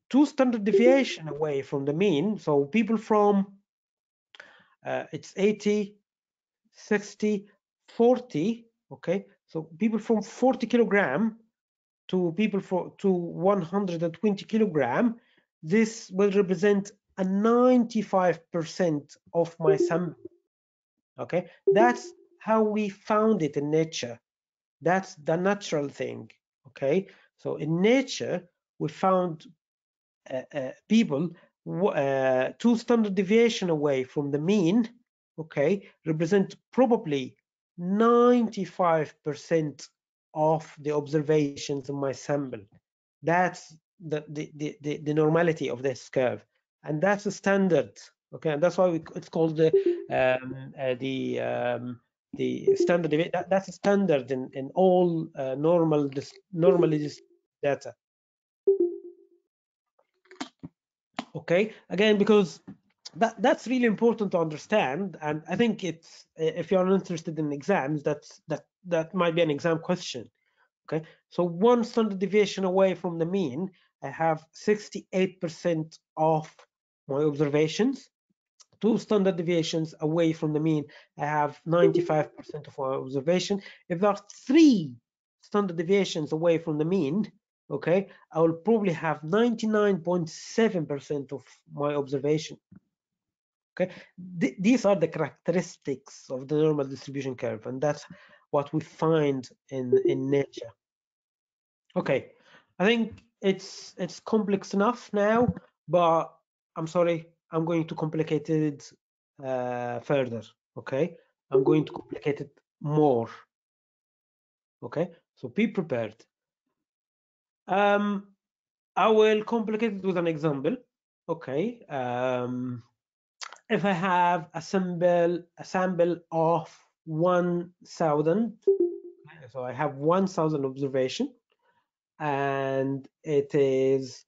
S2: two standard deviation away from the mean, so people from uh, it's 80 60 40 okay so people from 40 kilogram to people for to 120 kilogram this will represent a 95 percent of my sample okay? That's how we found it in nature. That's the natural thing. Okay? So in nature we found uh, uh, people uh, two standard deviation away from the mean, okay, represent probably 95% of the observations in my sample. That's the, the, the, the, normality of this curve. And that's a standard, okay, and that's why we, it's called the um, uh, the um, the standard. That, that's a standard in in all uh, normal normally data. okay again because that that's really important to understand and i think it's if you're interested in exams that's that that might be an exam question okay? So one standard deviation away from the mean i have 68 percent of my observations. Two standard deviations away from the mean i have 95 percent of my observation. If there are three standard deviations away from the mean okay i will probably have 99.7 percent of my observation okay? Th these are the characteristics of the normal distribution curve and that's what we find in in nature okay i think it's it's complex enough now but i'm sorry i'm going to complicate it uh, further okay i'm going to complicate it more okay so be prepared um, I will complicate it with an example. Okay. Um, if I have a sample, a sample of 1,000, so I have 1,000 observation, and it is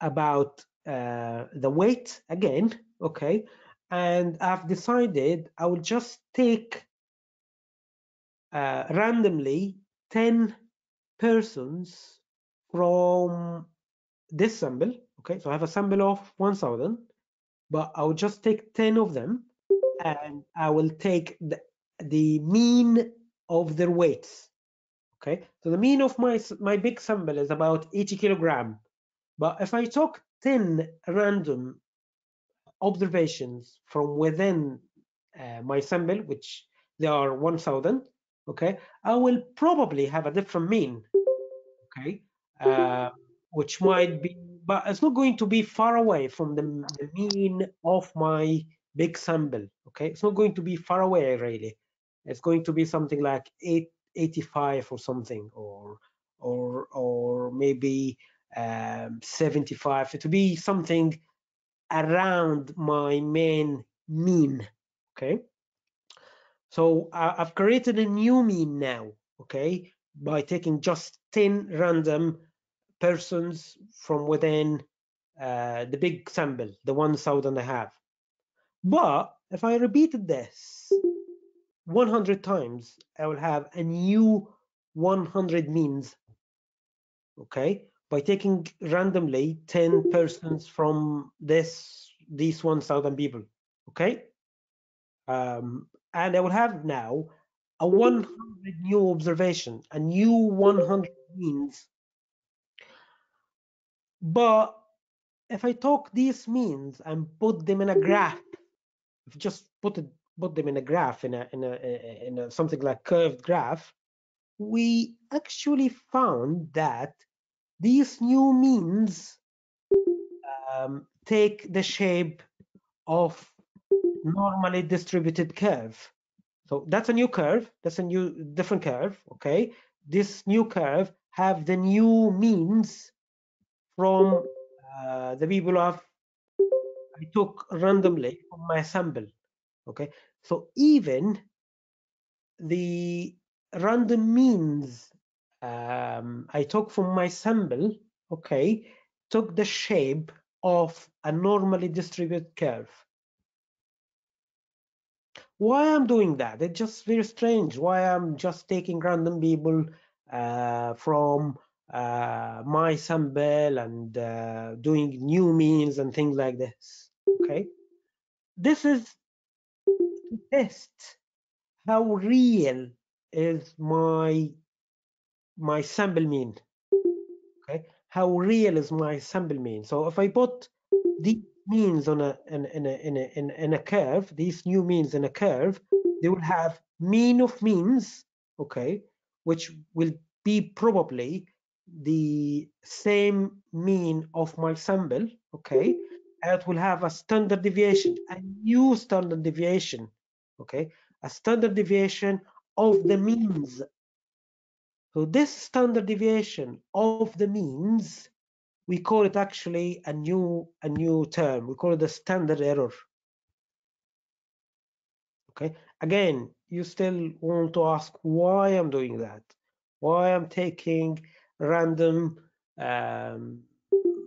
S2: about uh, the weight again. Okay, and I've decided I will just take uh, randomly 10 persons from this sample okay so i have a sample of 1000 but i'll just take 10 of them and i will take the, the mean of their weights okay so the mean of my my big sample is about 80 kilogram but if i took 10 random observations from within uh, my sample which they are 1000 okay i will probably have a different mean okay uh, which might be, but it's not going to be far away from the, the mean of my big sample. Okay, it's not going to be far away really. It's going to be something like 8, 85 or something, or or or maybe um, 75. It will be something around my main mean. Okay. So uh, I've created a new mean now, okay, by taking just 10 random persons from within uh, the big sample, the 1,000 I have. But if I repeated this 100 times, I will have a new 100 means, okay, by taking randomly 10 persons from this these 1,000 people, okay? Um, and I will have now a 100 new observation, a new 100 means. But if I talk these means and put them in a graph, if just put it put them in a graph in a in a in a something like curved graph, we actually found that these new means um, take the shape of normally distributed curve. So that's a new curve. That's a new different curve. Okay. This new curve have the new means from uh, the people of I took randomly from my sample. Okay. So even the random means um, I took from my sample, okay, took the shape of a normally distributed curve. Why I'm doing that? It's just very strange. Why I'm just taking random people uh, from uh, my sample and uh, doing new means and things like this. Okay, this is test how real is my my sample mean. Okay, how real is my sample mean? So if I put these means on a in, in a in a in, in a curve, these new means in a curve, they will have mean of means, okay, which will be probably the same mean of my sample, okay, and it will have a standard deviation, a new standard deviation, okay, a standard deviation of the means. So this standard deviation of the means, we call it actually a new a new term. We call it the standard error. Okay. Again, you still want to ask why I'm doing that, why I'm taking random um,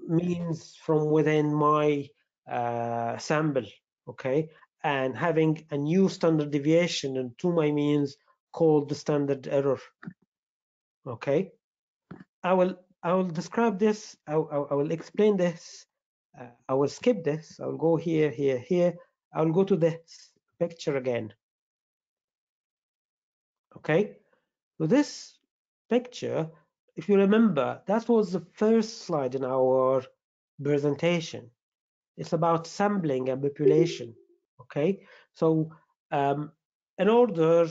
S2: means from within my uh, sample, okay, and having a new standard deviation and to my means called the standard error. Okay, I will I will describe this. I, I, I will explain this. Uh, I will skip this. I will go here, here, here. I will go to this picture again. Okay, so this picture, if you remember, that was the first slide in our presentation. It's about sampling and population. Okay, so um, in order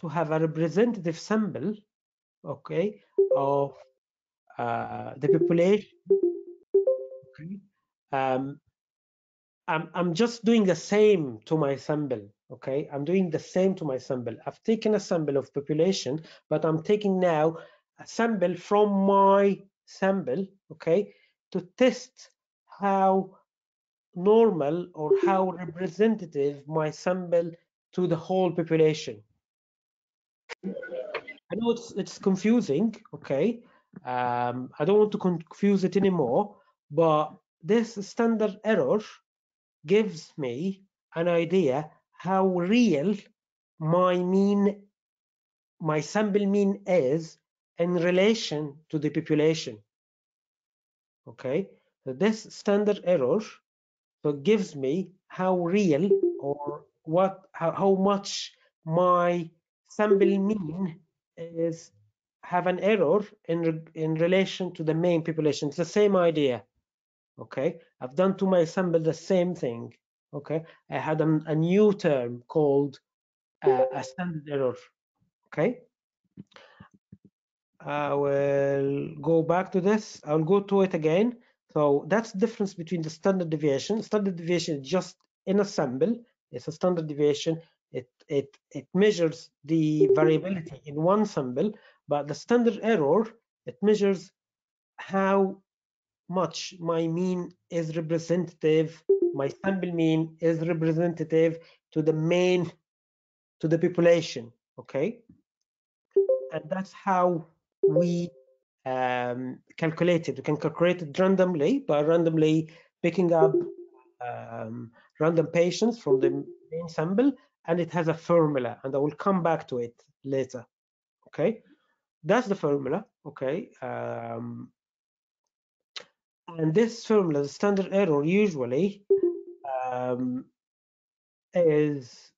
S2: to have a representative sample, okay, of uh, the population, okay, um, I'm, I'm just doing the same to my sample okay? I'm doing the same to my sample i've taken a sample of population but i'm taking now a sample from my sample okay to test how normal or how representative my sample to the whole population i know it's it's confusing okay um, i don't want to confuse it anymore but this standard error gives me an idea how real my mean, my sample mean is in relation to the population. Okay, so this standard error so it gives me how real or what how, how much my sample mean is have an error in in relation to the main population. It's the same idea. Okay, I've done to my sample the same thing okay i had a, a new term called uh, a standard error okay i will go back to this i'll go to it again so that's the difference between the standard deviation. Standard deviation is just in a sample. It's a standard deviation. It it it measures the variability in one sample but the standard error it measures how much my mean is representative my sample mean is representative to the main to the population, okay? And that's how we um, calculate it. We can calculate it randomly by randomly picking up um, random patients from the main sample, and it has a formula, and I will come back to it later, okay? That's the formula, okay? Um, and this formula, the standard error, usually um, is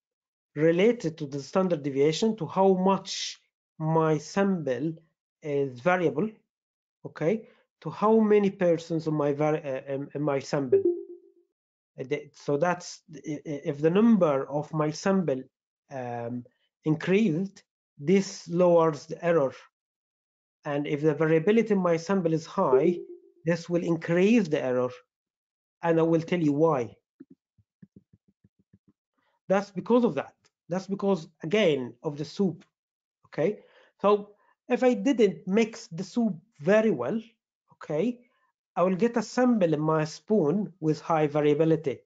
S2: related to the standard deviation to how much my sample is variable okay to how many persons in my in my sample so that's if the number of my sample um, increased this lowers the error and if the variability in my sample is high this will increase the error and i will tell you why that's because of that that's because, again, of the soup. Okay. So if I didn't mix the soup very well, okay, I will get a sample in my spoon with high variability.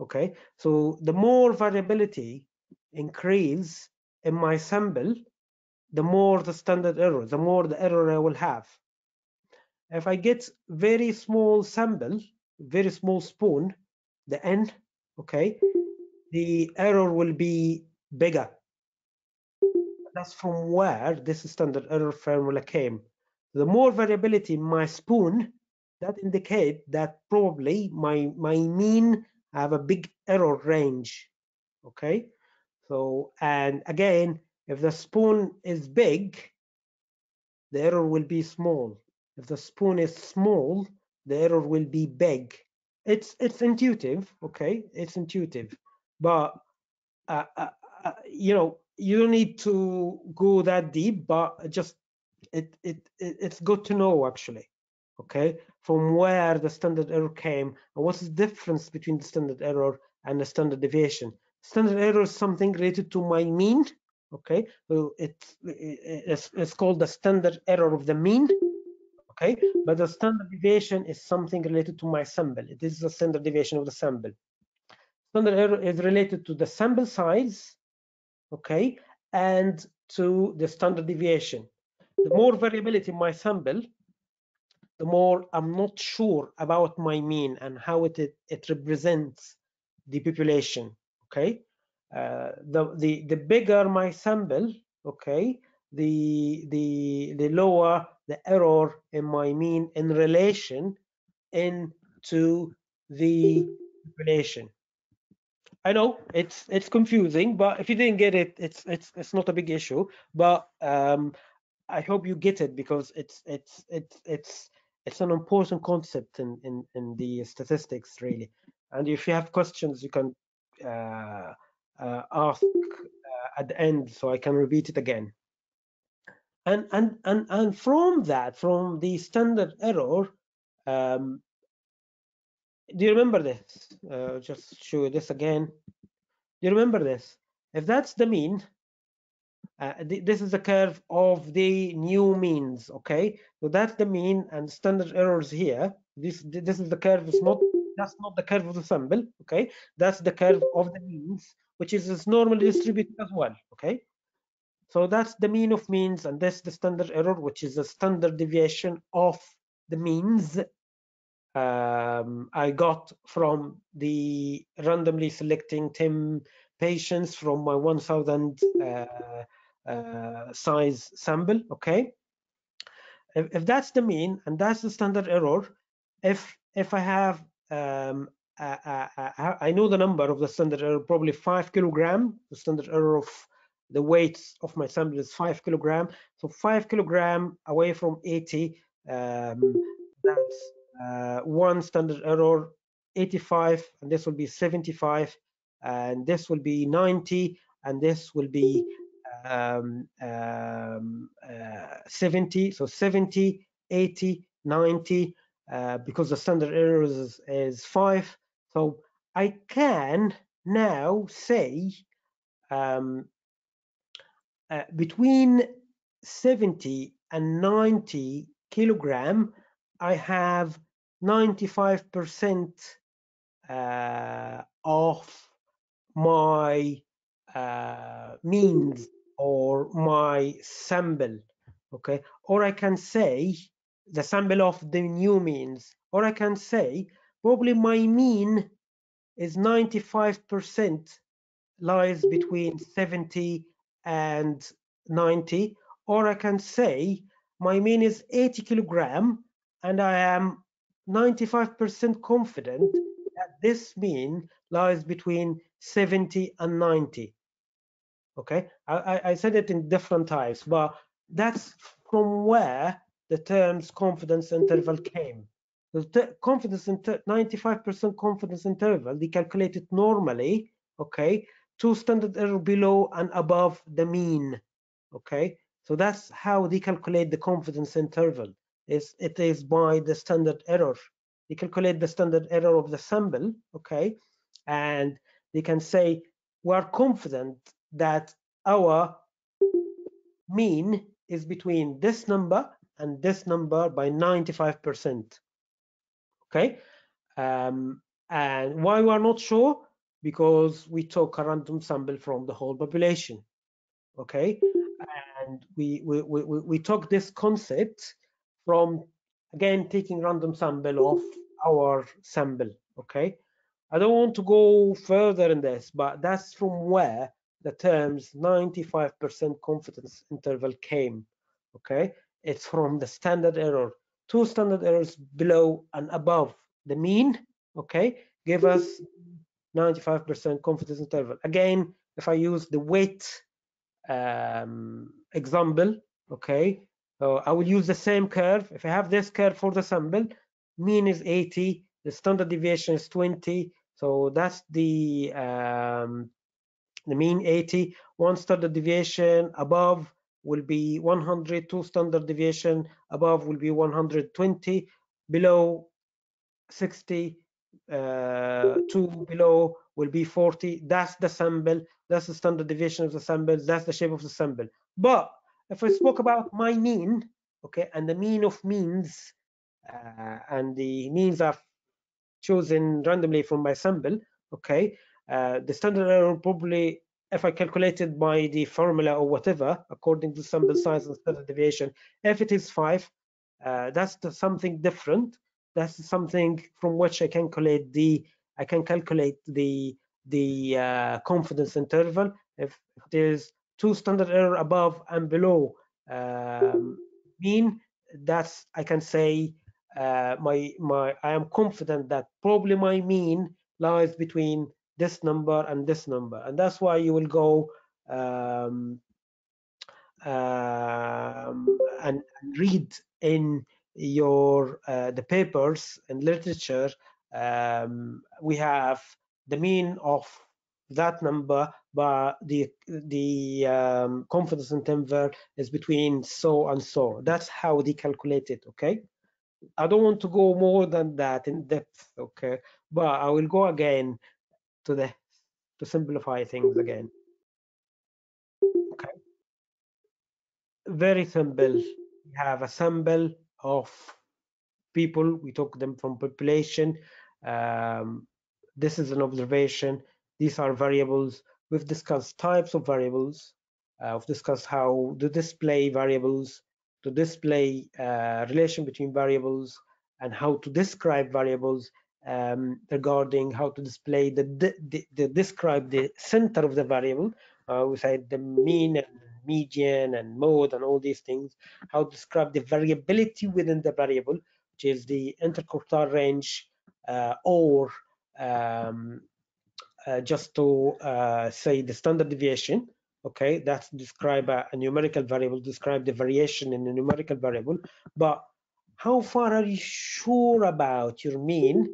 S2: Okay. So the more variability increase in my sample, the more the standard error, the more the error I will have. If I get very small sample, very small spoon, the n, okay, the error will be bigger. That's from where this standard error formula came. The more variability in my spoon, that indicate that probably my, my mean have a big error range, okay? So, and again, if the spoon is big, the error will be small. If the spoon is small, the error will be big. It's, it's intuitive, okay? It's intuitive but uh, uh, uh, you know you don't need to go that deep but just it, it it it's good to know actually okay? From where the standard error came and what's the difference between the standard error and the standard deviation? Standard error is something related to my mean okay? So it's it's, it's called the standard error of the mean okay? But the standard deviation is something related to my sample. It is the standard deviation of the sample. Standard error is related to the sample size, okay, and to the standard deviation. The more variability in my sample, the more I'm not sure about my mean and how it, it, it represents the population, okay? Uh, the, the, the bigger my sample, okay, the, the, the lower the error in my mean in relation into the population. I know it's it's confusing, but if you didn't get it, it's it's it's not a big issue. But um, I hope you get it because it's it's it's it's it's an important concept in in in the statistics really. And if you have questions, you can uh, uh, ask uh, at the end, so I can repeat it again. And and and and from that, from the standard error, um, do you remember this? Uh, just show you this again. Do you remember this? If that's the mean, uh, th this is the curve of the new means, okay? So that's the mean and standard errors here. This this is the curve. It's not that's not the curve of the sample, okay? That's the curve of the means, which is, is normally distributed as well, okay? So that's the mean of means, and that's the standard error, which is the standard deviation of the means um, I got from the randomly selecting 10 patients from my 1000 uh, uh, size sample, okay? If, if, that's the mean and that's the standard error, if if I have, um, I know the number of the standard error, probably five kilogram, the standard error of the weight of my sample is five kilogram. So five kilogram away from 80, um, that's uh, one standard error 85 and this will be 75 and this will be 90 and this will be um, um, uh, 70 so 70 80 90 uh, because the standard error is, is 5 so I can now say um, uh, between 70 and 90 kilogram I have 95% uh, of my uh, means or my sample, okay? Or I can say the sample of the new means, or I can say probably my mean is 95% lies between 70 and 90, or I can say my mean is 80 kilogram and I am 95% confident that this mean lies between 70 and 90 okay? I, I said it in different types but that's from where the terms confidence interval came. The confidence in 95% confidence interval they calculate it normally okay two standard error below and above the mean okay? So that's how they calculate the confidence interval is it is by the standard error they calculate the standard error of the sample okay and they can say we are confident that our mean is between this number and this number by 95%. Okay, um, and why we are not sure? Because we took a random sample from the whole population. Okay, and we we we, we took this concept from again taking random sample of our sample. Okay, I don't want to go further in this, but that's from where the terms 95% confidence interval came. Okay, it's from the standard error. Two standard errors below and above the mean. Okay, give us 95% confidence interval. Again, if I use the weight um, example, okay, so I will use the same curve. If I have this curve for the sample, mean is 80, the standard deviation is 20, so that's the um, the mean 80 one standard deviation above will be 100 two standard deviation above will be 120 below 60 uh, two below will be 40 that's the sample that's the standard deviation of the sample that's the shape of the sample but if I spoke about my mean okay and the mean of means uh, and the means are chosen randomly from my sample okay uh, the standard error probably if I calculated by the formula or whatever according to sample size and standard deviation if it is five uh, that's the, something different. That's something from which I can calculate the I can calculate the the uh, confidence interval. If it is two standard error above and below um, mean that's I can say uh, my my I am confident that probably my mean lies between this number and this number. And that's why you will go um, um, and, read in your uh, the papers and literature um, we have the mean of that number but the the um, confidence interval is between so and so. That's how they calculate it okay? I don't want to go more than that in depth okay? But i will go again to the to simplify things again. Okay? Very simple. We have a sample of people. We took them from population. Um, this is an observation these are variables we've discussed types of variables uh, we've discussed how to display variables to display uh, relation between variables and how to describe variables um, regarding how to display the, the, the, describe the center of the variable. Uh, we said the mean and median and mode and all these things. How to describe the variability within the variable, which is the interquartile range uh, or um, uh, just to uh, say the standard deviation. Okay, that's describe a, a numerical variable, describe the variation in a numerical variable. But how far are you sure about your mean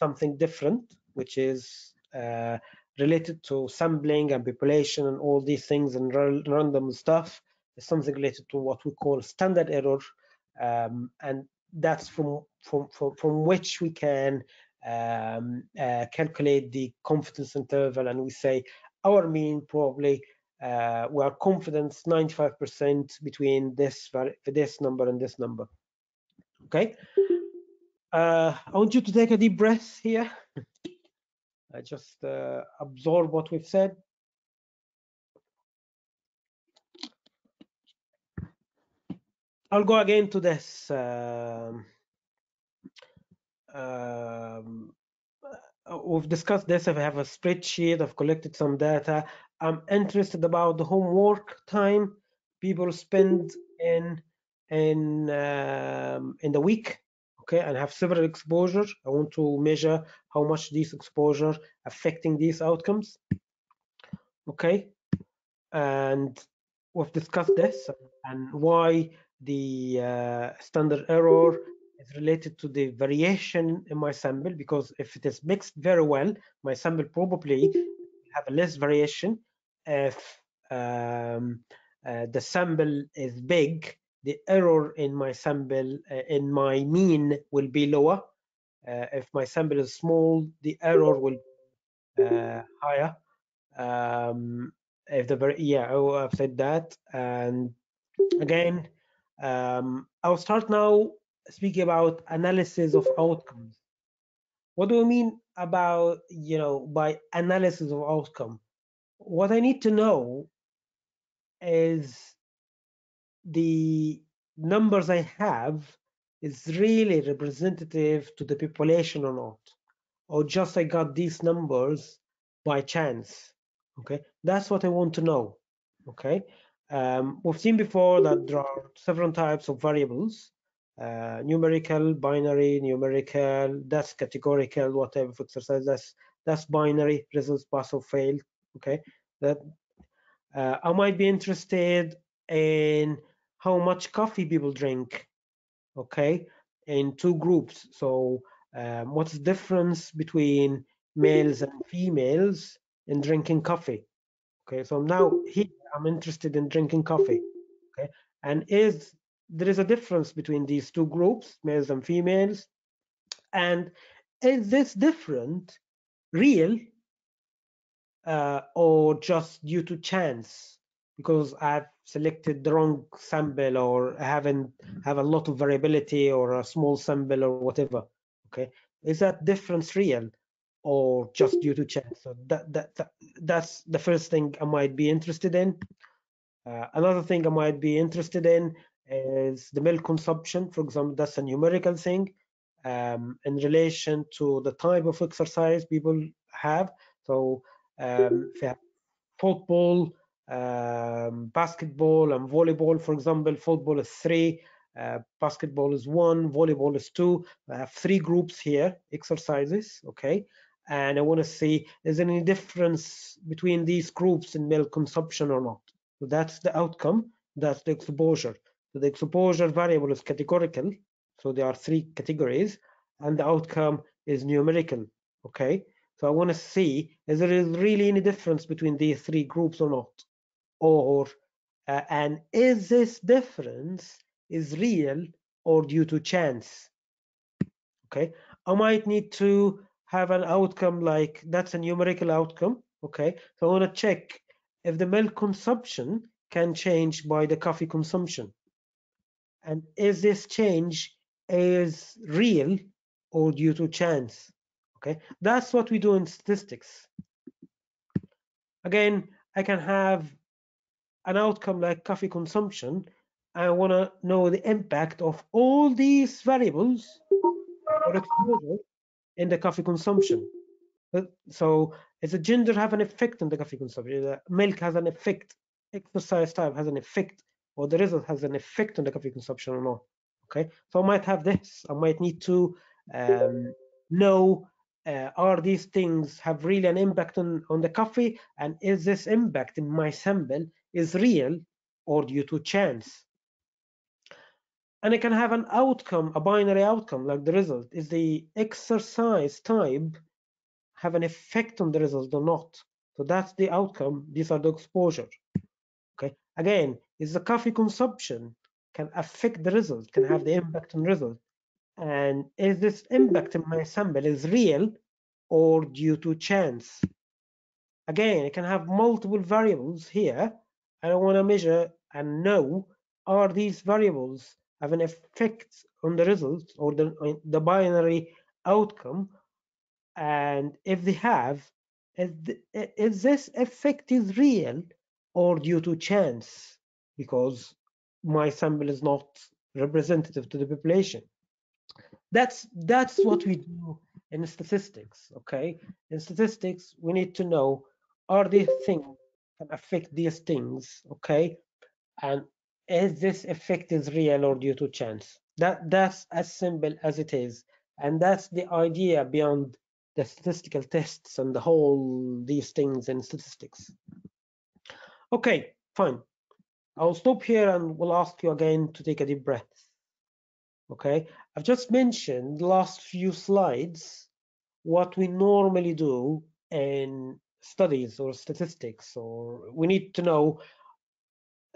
S2: something different, which is uh, related to sampling and population and all these things and random stuff. Is something related to what we call standard error, um, and that's from from from, from which we can um, uh, calculate the confidence interval and we say our mean probably uh, we are confident 95% between this this number and this number. Okay. Uh, I want you to take a deep breath here. I just uh, absorb what we've said. I'll go again to this. Um, um, uh, we've discussed this. If I have a spreadsheet, I've collected some data. I'm interested about the homework time people spend in in um, in the week. Okay, and have several exposures. I want to measure how much these exposure affecting these outcomes. Okay, and we've discussed this and why the uh, standard error is related to the variation in my sample because if it is mixed very well, my sample probably have less variation. If um, uh, the sample is big, the error in my sample, uh, in my mean will be lower. Uh, if my sample is small, the error will be uh, higher. Um, if the yeah, oh, I've said that. And again, um, I'll start now speaking about analysis of outcomes. What do we mean about, you know, by analysis of outcome? What I need to know is the numbers I have is really representative to the population or not, or just I got these numbers by chance. Okay, that's what I want to know. Okay, um, we've seen before that there are several types of variables uh, numerical, binary, numerical, that's categorical, whatever exercise, that's that's binary, results pass or fail. Okay, that uh, I might be interested in how much coffee people drink. Okay, in two groups. So um, what's the difference between males and females in drinking coffee? Okay, so now here I'm interested in drinking coffee. Okay, and is there is a difference between these two groups, males and females, and is this different real uh, or just due to chance? Because I've selected the wrong sample or I haven't have a lot of variability or a small sample or whatever. Okay, is that difference real or just due to chance? So that, that, that that's the first thing I might be interested in. Uh, another thing I might be interested in is the milk consumption. For example, that's a numerical thing um, in relation to the type of exercise people have. So um, if you have football, um, basketball, and volleyball, for example, football is three, uh, basketball is one, volleyball is two. I have three groups here, exercises, okay? And I want to see is there any difference between these groups in milk consumption or not? So that's the outcome, that's the exposure. So the exposure variable is categorical, so there are three categories, and the outcome is numerical, okay? So I want to see is there is really any difference between these three groups or not, or uh, and is this difference is real or due to chance? Okay, I might need to have an outcome like that's a numerical outcome. Okay, so I want to check if the milk consumption can change by the coffee consumption, and is this change is real or due to chance? okay that's what we do in statistics. Again i can have an outcome like coffee consumption. I want to know the impact of all these variables or exposure in the coffee consumption. Uh, so does the gender have an effect on the coffee consumption? The milk has an effect. Exercise type has an effect or the result has an effect on the coffee consumption or not okay? So i might have this i might need to um, know uh, are these things have really an impact on, on the coffee and is this impact in my sample is real or due to chance? And I can have an outcome a binary outcome like the result. Is the exercise type have an effect on the result or not? So that's the outcome. These are the exposure okay? Again is the coffee consumption can affect the result can have the mm-hmm. impact on result. And is this impact in my sample is real or due to chance? Again I can have multiple variables here. I want to measure and know are these variables have an effect on the results or the, the binary outcome? And if they have is, is this effect is real or due to chance because my sample is not representative to the population. That's that's what we do in statistics. Okay, in statistics, we need to know are these things can affect these things. Okay, and is this effect is real or due to chance? That that's as simple as it is, and that's the idea beyond the statistical tests and the whole these things in statistics. Okay, fine. I'll stop here and we'll ask you again to take a deep breath. Okay, I've just mentioned last few slides what we normally do in studies or statistics, or we need to know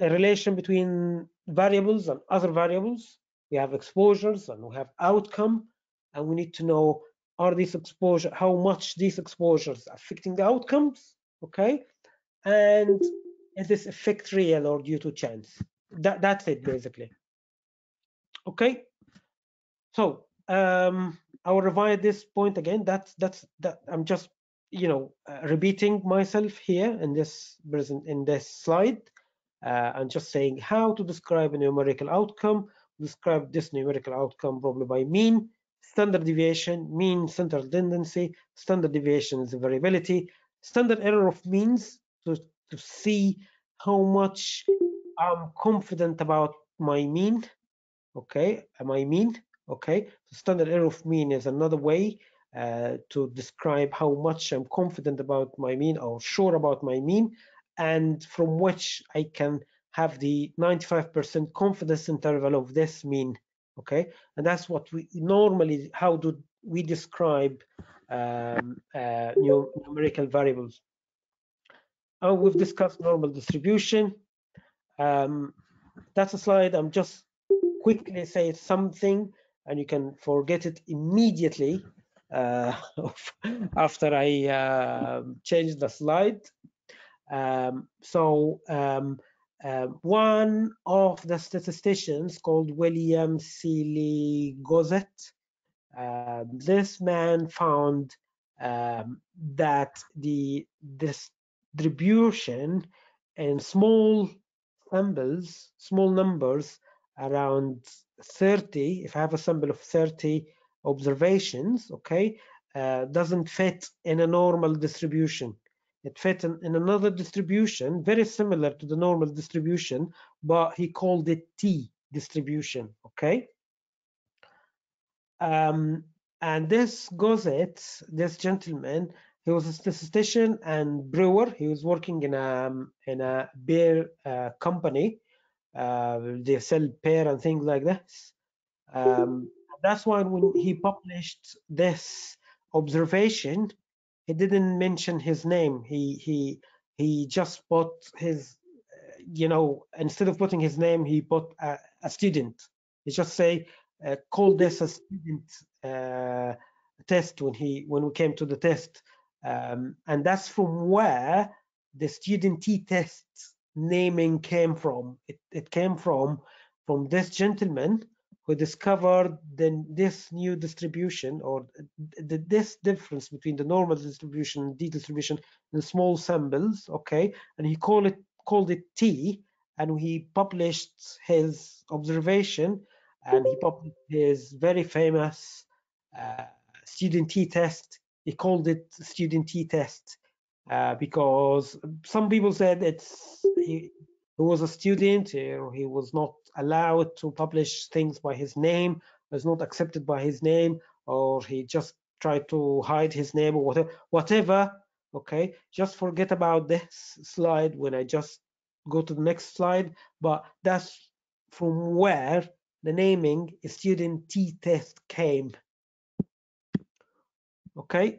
S2: a relation between variables and other variables. We have exposures and we have outcome, and we need to know are these exposure how much these exposures affecting the outcomes okay and is this effect real or due to chance. That that's it basically. Okay? So um i will revise this point again. That's that's that i'm just you know uh, repeating myself here in this present in this slide uh, and just saying how to describe a numerical outcome. Describe this numerical outcome probably by mean. Standard deviation, mean central tendency, standard deviation is variability, standard error of means to, to see how much I'm confident about my mean, okay, my mean, okay. So standard error of mean is another way uh, to describe how much I'm confident about my mean or sure about my mean, and from which I can have the 95% confidence interval of this mean okay? And that's what we normally how do we describe um, uh, numerical variables oh we've discussed normal distribution. Um, that's a slide. I'm just quickly say something and you can forget it immediately uh, after i uh, change the slide. Um, so um, uh, one of the statisticians called William Sealy Gosset, uh, this man found um, that the distribution in small samples, small numbers, around 30, if I have a sample of 30 observations, okay, uh, doesn't fit in a normal distribution. It fit in, in, another distribution, very similar to the normal distribution, but he called it T distribution, okay? Um, and this Gosset, this gentleman, he was a statistician and brewer. He was working in a in a beer uh, company. Uh, they sell beer and things like this. Um, that's why when he published this observation, he didn't mention his name. He he he just put his, you know, instead of putting his name, he put a, a student. He just say, uh, call this a student uh, test when he when we came to the test, um, and that's from where the student t test naming came from. It it came from from this gentleman who discovered then this new distribution or the, this difference between the normal distribution and t distribution in small samples okay and he called it called it t and he published his observation and he published his very famous uh, student t test he called it student t test uh, because some people said it's he, he was a student or he was not allowed to publish things by his name, was not accepted by his name, or he just tried to hide his name or whatever, whatever. Okay, just forget about this slide when I just go to the next slide. But that's from where the naming student T test came. Okay.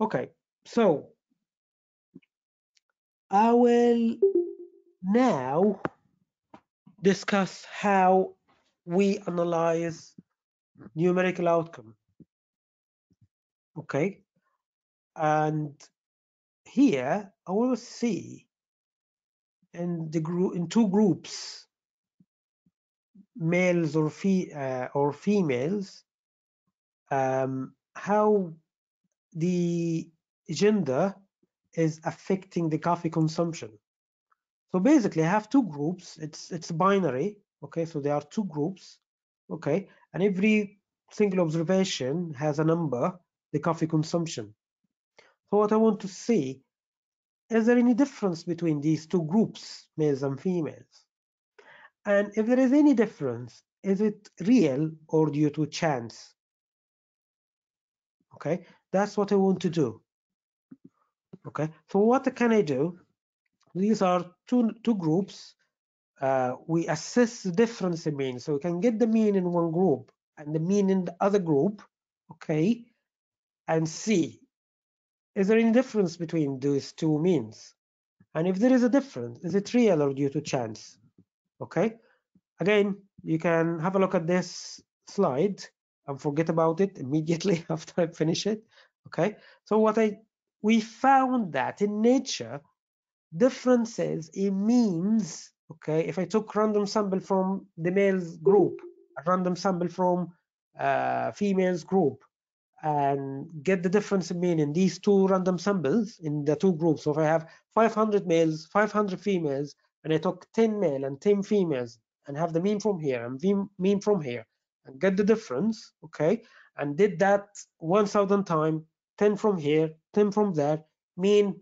S2: Okay, so I will now discuss how we analyze numerical outcome. Okay, and here I to see in the group in two groups, males or fe uh, or females, um, how the gender is affecting the coffee consumption. So basically, I have two groups. It's it's binary. okay so there are two groups okay and every single observation has a number the coffee consumption so what i want to see is there any difference between these two groups males and females and if there is any difference is it real or due to chance okay? That's what i want to do okay? So what can i do? These are two two groups. Uh, we assess the difference in mean. So we can get the mean in one group and the mean in the other group okay? And see is there any difference between these two means? And if there is a difference is it real or due to chance okay? Again you can have a look at this slide and forget about it immediately after I finish it okay? So what I we found that in nature differences in means okay if i took random sample from the males group a random sample from uh, females group and get the difference in mean in these two random samples in the two groups. So if i have 500 males 500 females and i took 10 male and 10 females and have the mean from here and mean from here and get the difference okay? And did that 1000 time 10 from here 10 from there mean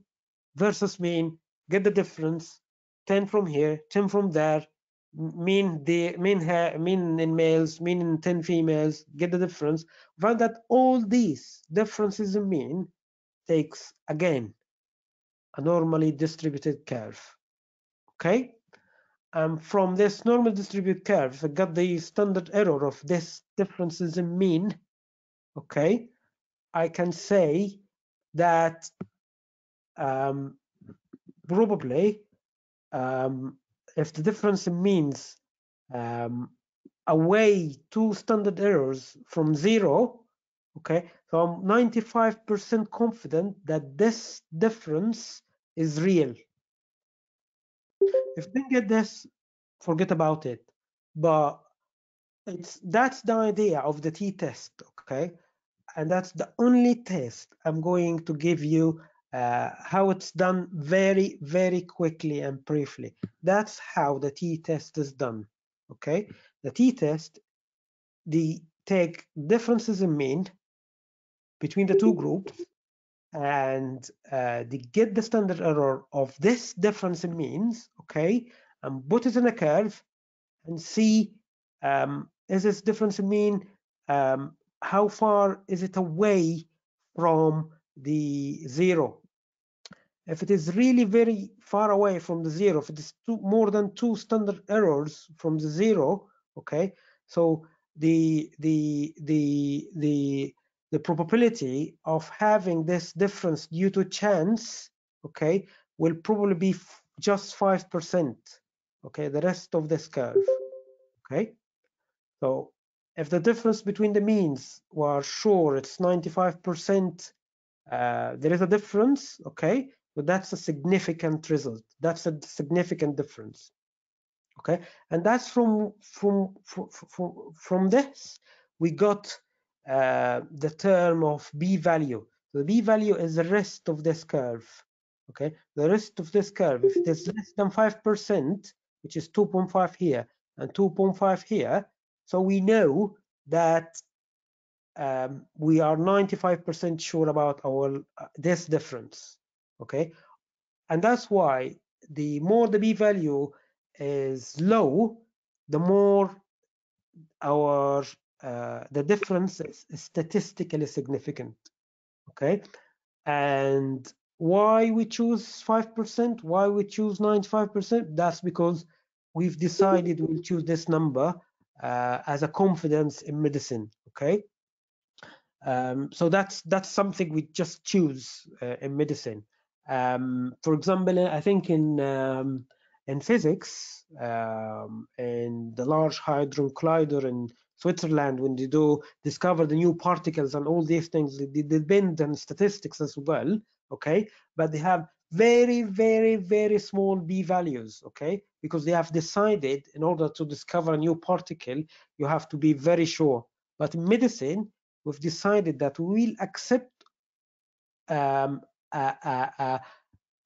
S2: versus mean get the difference 10 from here 10 from there mean the mean hair mean in males mean in 10 females get the difference. Find that all these differences in mean takes again a normally distributed curve okay and from this normal distributed curve I got the standard error of this differences in mean okay I can say that um, probably um, if the difference in means um, away two standard errors from zero, okay, so I'm 95% confident that this difference is real. If we get this, forget about it. But it's that's the idea of the t-test, okay? And that's the only test I'm going to give you uh, how it's done very, very quickly and briefly. That's how the t-test is done, okay? The t-test, the take differences in mean between the two groups and uh, they get the standard error of this difference in means, okay, and put it in a curve and see um, is this difference in mean, um, how far is it away from the zero, if it is really very far away from the zero, if it is two, more than two standard errors from the zero, okay, so the the the the the probability of having this difference due to chance, okay, will probably be just five percent. Okay, the rest of this curve. Okay, so if the difference between the means were sure it's 95 percent, uh, there is a difference. Okay, so that's a significant result. That's a significant difference. Okay, and that's from from from from, from this we got uh, the term of b-value. The b-value is the rest of this curve. Okay, the rest of this curve, if it is less than five percent, which is 2.5 here and 2.5 here, so we know that um, we are 95% sure about our uh, this difference okay and that's why the more the b value is low the more our uh, the difference is statistically significant okay? And why we choose 5% why we choose 95% that's because we've decided we'll choose this number uh, as a confidence in medicine okay? Um, so that's that's something we just choose uh, in medicine. Um, for example, I think in um, in physics, um, in the Large Hadron Collider in Switzerland, when they do discover the new particles and all these things, they depend on statistics as well. Okay, but they have very, very, very small b values. Okay, because they have decided in order to discover a new particle, you have to be very sure. But in medicine, we've decided that we'll accept um, a, a,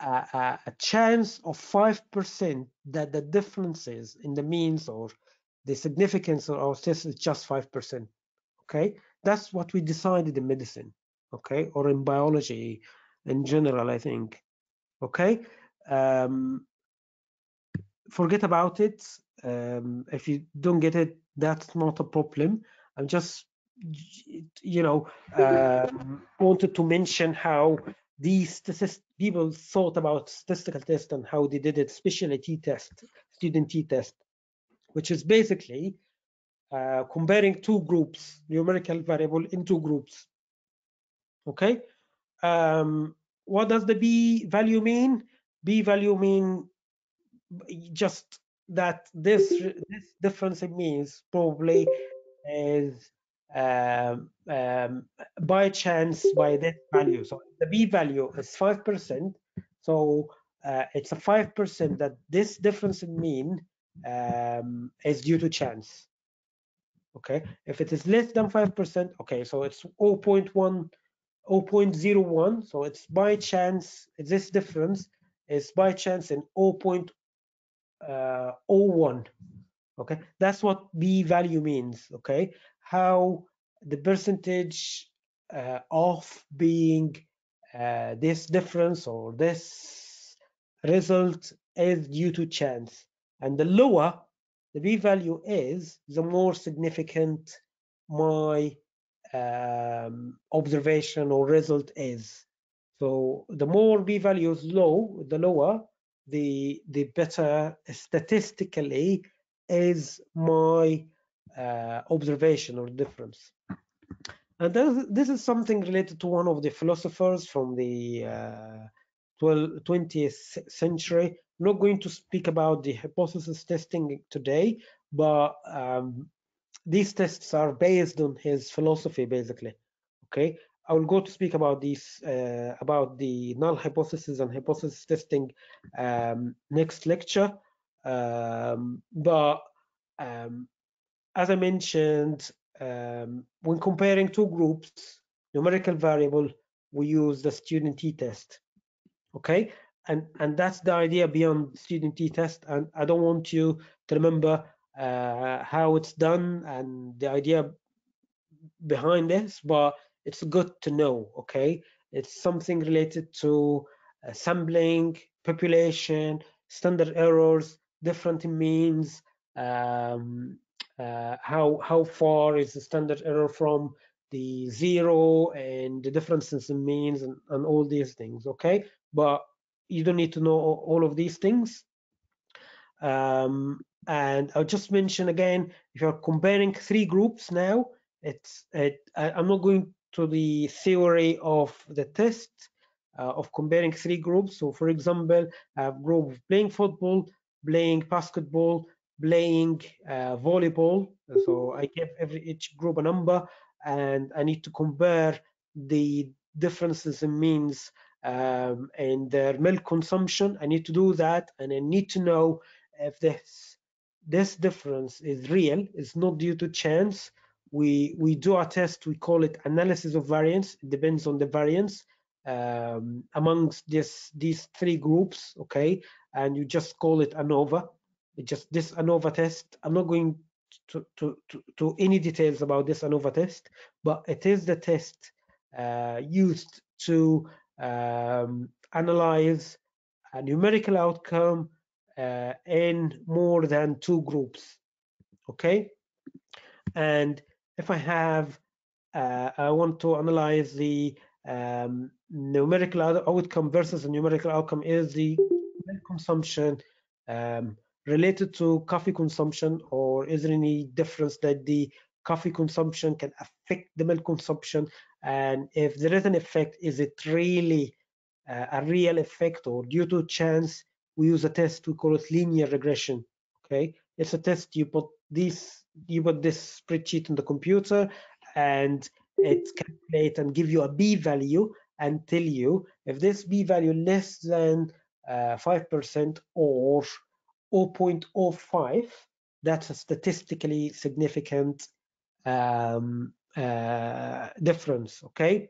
S2: a, a chance of 5% that the differences in the means or the significance of our test is just 5%. Okay, that's what we decided in medicine, okay, or in biology in general, I think. Okay, um, forget about it. Um, if you don't get it, that's not a problem. I'm just, you know, um, wanted to mention how these people thought about statistical test and how they did it, especially t-test, student t-test, which is basically uh, comparing two groups, numerical variable in two groups. Okay. Um, what does the b value mean? b value mean just that this this difference in means probably is um, um, by chance by that value. So the b value is five percent. So uh, it's a five percent that this difference in mean um, is due to chance. Okay, if it is less than five percent, okay, so it's 0.1, 0.01. So it's by chance. This difference is by chance in 0.01 uh, okay that's what b value means okay how the percentage uh, of being uh, this difference or this result is due to chance and the lower the b value is the more significant my um, observation or result is so the more b value is low the lower the the better statistically is my uh, observation or difference. And this, this is something related to one of the philosophers from the uh, 12, 20th century. I'm not going to speak about the hypothesis testing today, but um, these tests are based on his philosophy, basically. Okay, I will go to speak about these uh, about the null hypothesis and hypothesis testing um, next lecture. Um, but um, as I mentioned, um, when comparing two groups, numerical variable, we use the student t-test. Okay, and and that's the idea beyond student t-test. And I don't want you to remember uh, how it's done and the idea behind this, but it's good to know okay it's something related to sampling population standard errors different means um, uh, how how far is the standard error from the zero and the differences in means and, and all these things okay but you don't need to know all of these things um, and I'll just mention again if you're comparing three groups now it's it, I, I'm not going to the theory of the test uh, of comparing three groups. So for example, a group playing football, playing basketball, playing uh, volleyball. So I give every each group a number and I need to compare the differences in means um, and their milk consumption. I need to do that and I need to know if this this difference is real, it's not due to chance, we we do a test we call it analysis of variance it depends on the variance um, amongst this these three groups okay and you just call it ANOVA it just this ANOVA test i'm not going to, to, to, to any details about this ANOVA test but it is the test uh, used to um, analyze a numerical outcome uh, in more than two groups okay? And if I have, uh, I want to analyze the um, numerical outcome versus the numerical outcome is the milk consumption um, related to coffee consumption or is there any difference that the coffee consumption can affect the milk consumption and if there is an effect is it really uh, a real effect or due to chance we use a test we call it linear regression okay? It's a test you put this you put this spreadsheet on the computer and it calculate and give you a b value and tell you if this b value less than uh, 5% or 0.05 that's a statistically significant um, uh, difference okay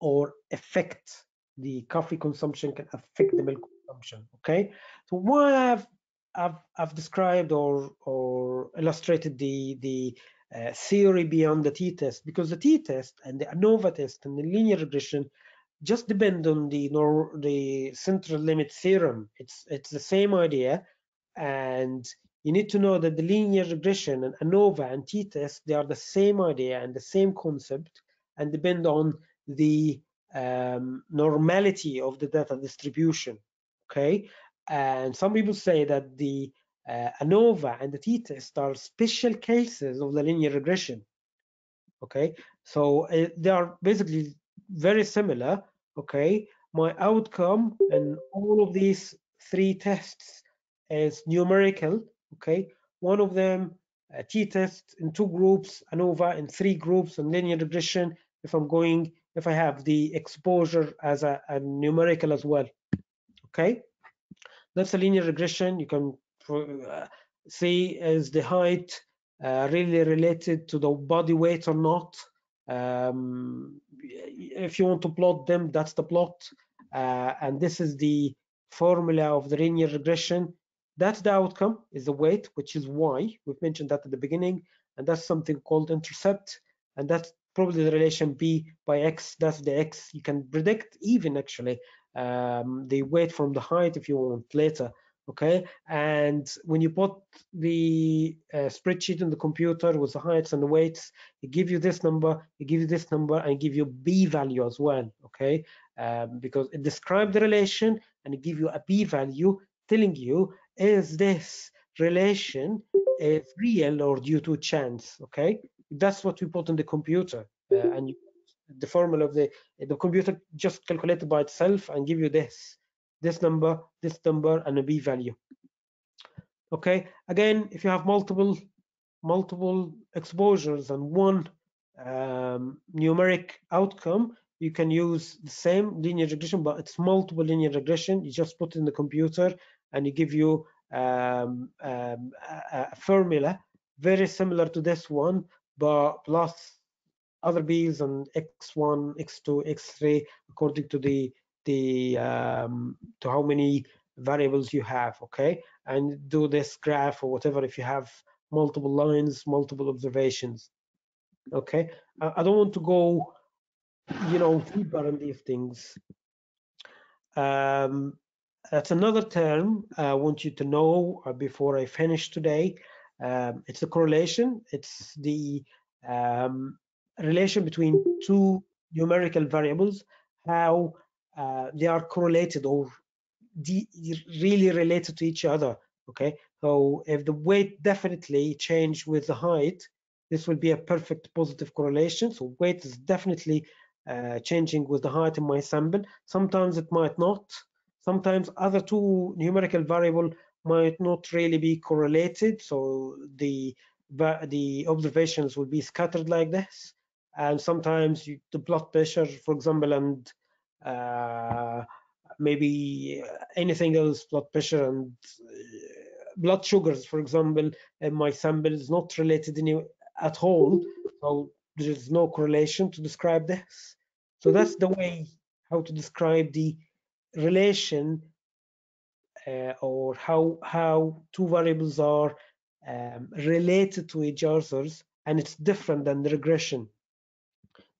S2: or affect the coffee consumption can affect the milk consumption okay so what I've I've, I've described or or illustrated the the uh, theory beyond the t-test because the t-test and the ANOVA test and the linear regression just depend on the nor the central limit theorem. It's it's the same idea, and you need to know that the linear regression and ANOVA and t-test they are the same idea and the same concept and depend on the um, normality of the data distribution. Okay, and some people say that the uh, ANOVA and the t-test are special cases of the linear regression. Okay, so uh, they are basically very similar. Okay, my outcome and all of these three tests is numerical. Okay, one of them a t-test in two groups, ANOVA in three groups, and linear regression if I'm going if I have the exposure as a, a numerical as well. Okay, that's a linear regression. You can uh, see is the height uh, really related to the body weight or not. Um, if you want to plot them, that's the plot. Uh, and this is the formula of the linear regression. That's the outcome, is the weight, which is y. We've mentioned that at the beginning. And that's something called intercept. And that's probably the relation b by x. That's the x. You can predict even actually um, the weight from the height if you want later okay and when you put the uh, spreadsheet in the computer with the heights and the weights it gives you this number it gives you this number and give you b value as well okay um, because it describes the relation and it give you a b value telling you is this relation is real or due to chance okay? That's what we put in the computer uh, and you the formula of the the computer just calculated by itself and give you this this number this number and a b value okay? Again if you have multiple multiple exposures and one um, numeric outcome you can use the same linear regression but it's multiple linear regression. You just put in the computer and it give you um, um, a, formula very similar to this one but plus other b's and x1 x2 x3 according to the the um, to how many variables you have okay? And do this graph or whatever if you have multiple lines multiple observations okay? I, I don't want to go you know deeper in these things. Um, that's another term i want you to know uh, before i finish today um, it's a correlation it's the um, relation between two numerical variables, how uh, they are correlated or really related to each other. Okay, so if the weight definitely change with the height, this will be a perfect positive correlation. So weight is definitely uh, changing with the height in my sample. Sometimes it might not. Sometimes other two numerical variable might not really be correlated. So the the observations will be scattered like this and sometimes you, the blood pressure, for example, and uh, maybe anything else, blood pressure and uh, blood sugars, for example, in my sample is not related any, at all. So there is no correlation to describe this. So that's the way how to describe the relation uh, or how how two variables are um, related to each other and it's different than the regression.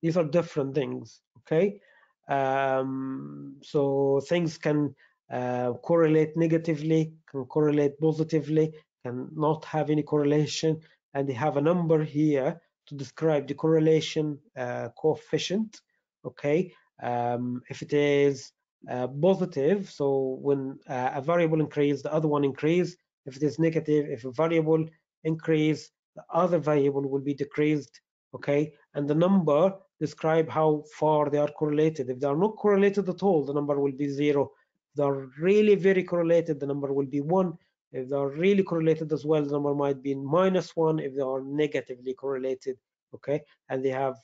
S2: These are different things okay? Um, so things can uh, correlate negatively can correlate positively can not have any correlation and they have a number here to describe the correlation uh, coefficient okay? Um, if it is uh, positive so when uh, a variable increase the other one increase if it is negative if a variable increase the other variable will be decreased okay and the number describe how far they are correlated. If they are not correlated at all, the number will be zero. If they are really very correlated, the number will be one. If they are really correlated as well, the number might be minus one if they are negatively correlated, okay? And they have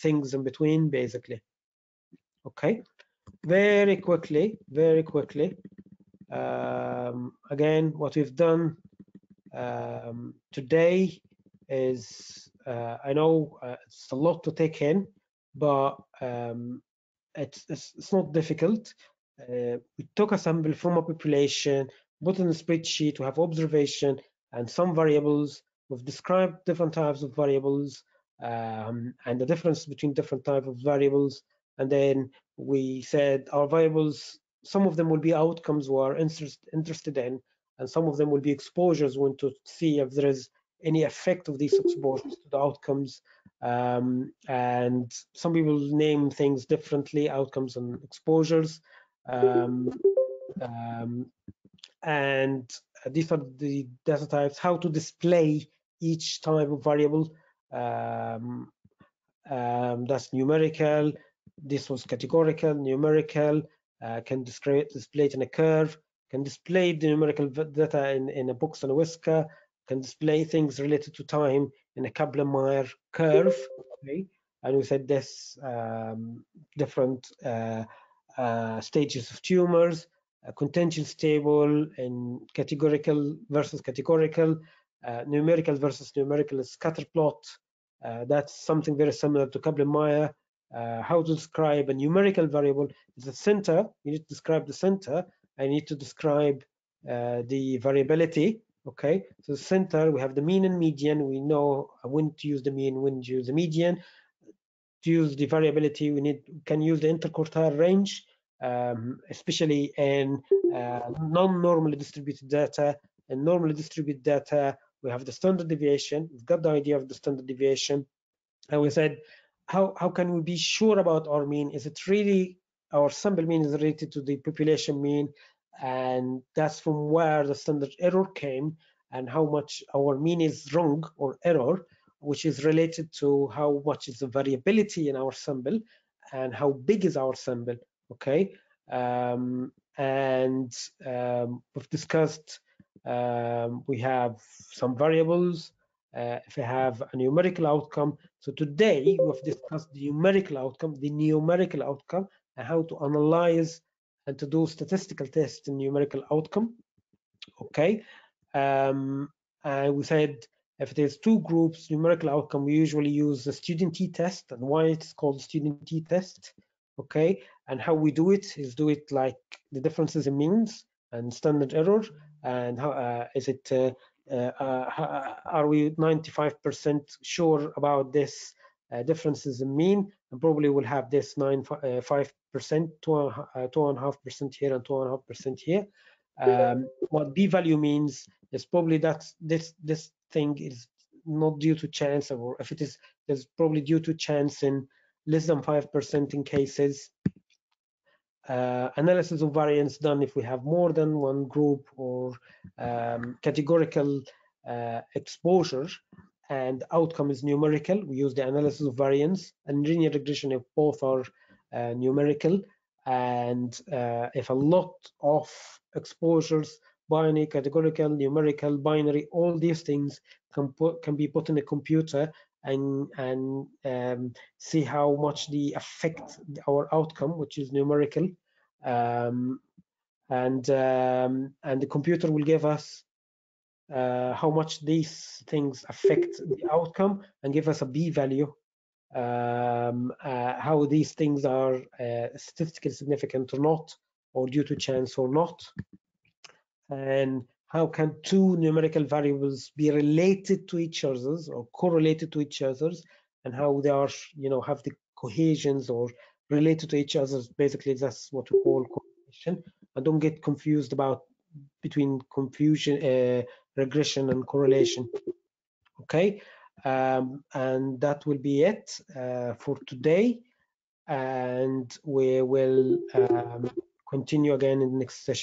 S2: things in between, basically. Okay, very quickly, very quickly. Um, again, what we've done um, today is uh, I know uh, it's a lot to take in, but um, it's, it's, it's not difficult. Uh, we took a sample from a population. put in a spreadsheet, we have observation and some variables. We've described different types of variables um, and the difference between different type of variables. And then we said our variables, some of them will be outcomes we are interest, interested in, and some of them will be exposures. We want to see if there is any effect of these exposures to the outcomes. Um, and some people name things differently, outcomes and exposures. Um, um, and these are the data types, how to display each type of variable. Um, um, that's numerical. This was categorical, numerical, uh, can display, it in a curve, can display the numerical data in, in a box and a whisker, can display things related to time in a Kaplan-Meier curve. Okay, and we said this um, different uh, uh, stages of tumors, a contingent table in categorical versus categorical, uh, numerical versus numerical scatter plot. Uh, that's something very similar to Kaplan-Meier. Uh, how to describe a numerical variable is the center. You need to describe the center. I need to describe uh, the variability. Okay, so center we have the mean and median. We know when to use the mean, when to use the median. To use the variability, we need can use the interquartile range, um, especially in uh, non-normally distributed data. And normally distributed data, we have the standard deviation. We've got the idea of the standard deviation, and we said, how how can we be sure about our mean? Is it really our sample mean is related to the population mean? and that's from where the standard error came and how much our mean is wrong or error which is related to how much is the variability in our sample and how big is our sample okay um, and um, we've discussed um, we have some variables uh, if we have a numerical outcome so today we've discussed the numerical outcome the numerical outcome and how to analyze and to do statistical tests in numerical outcome. Okay, um, and we said if there's two groups numerical outcome, we usually use the student t-test and why it's called student t-test. Okay, and how we do it is do it like the differences in means and standard error, and how uh, is it? Uh, are we 95% sure about this uh, differences in mean? And probably we'll have this 9 uh, 5 percent two, uh, two and a half percent here and two and a half percent here. Um, what b value means is probably that this this thing is not due to chance or if it is is probably due to chance in less than five percent in cases uh, analysis of variance done if we have more than one group or um, categorical uh, exposure and outcome is numerical. We use the analysis of variance and linear regression if both are uh, numerical. And uh, if a lot of exposures, binary, categorical, numerical, binary, all these things can put, can be put in a computer and and um, see how much they affect our outcome, which is numerical. Um, and um, and the computer will give us uh, how much these things affect the outcome and give us a b value um, uh, how these things are uh, statistically significant or not or due to chance or not and how can two numerical variables be related to each other's or correlated to each other's? And how they are you know have the cohesions or related to each other's? Basically that's what we call correlation and don't get confused about between confusion uh, regression and correlation. Okay? Um, and that will be it uh, for today. And we will um, continue again in the next session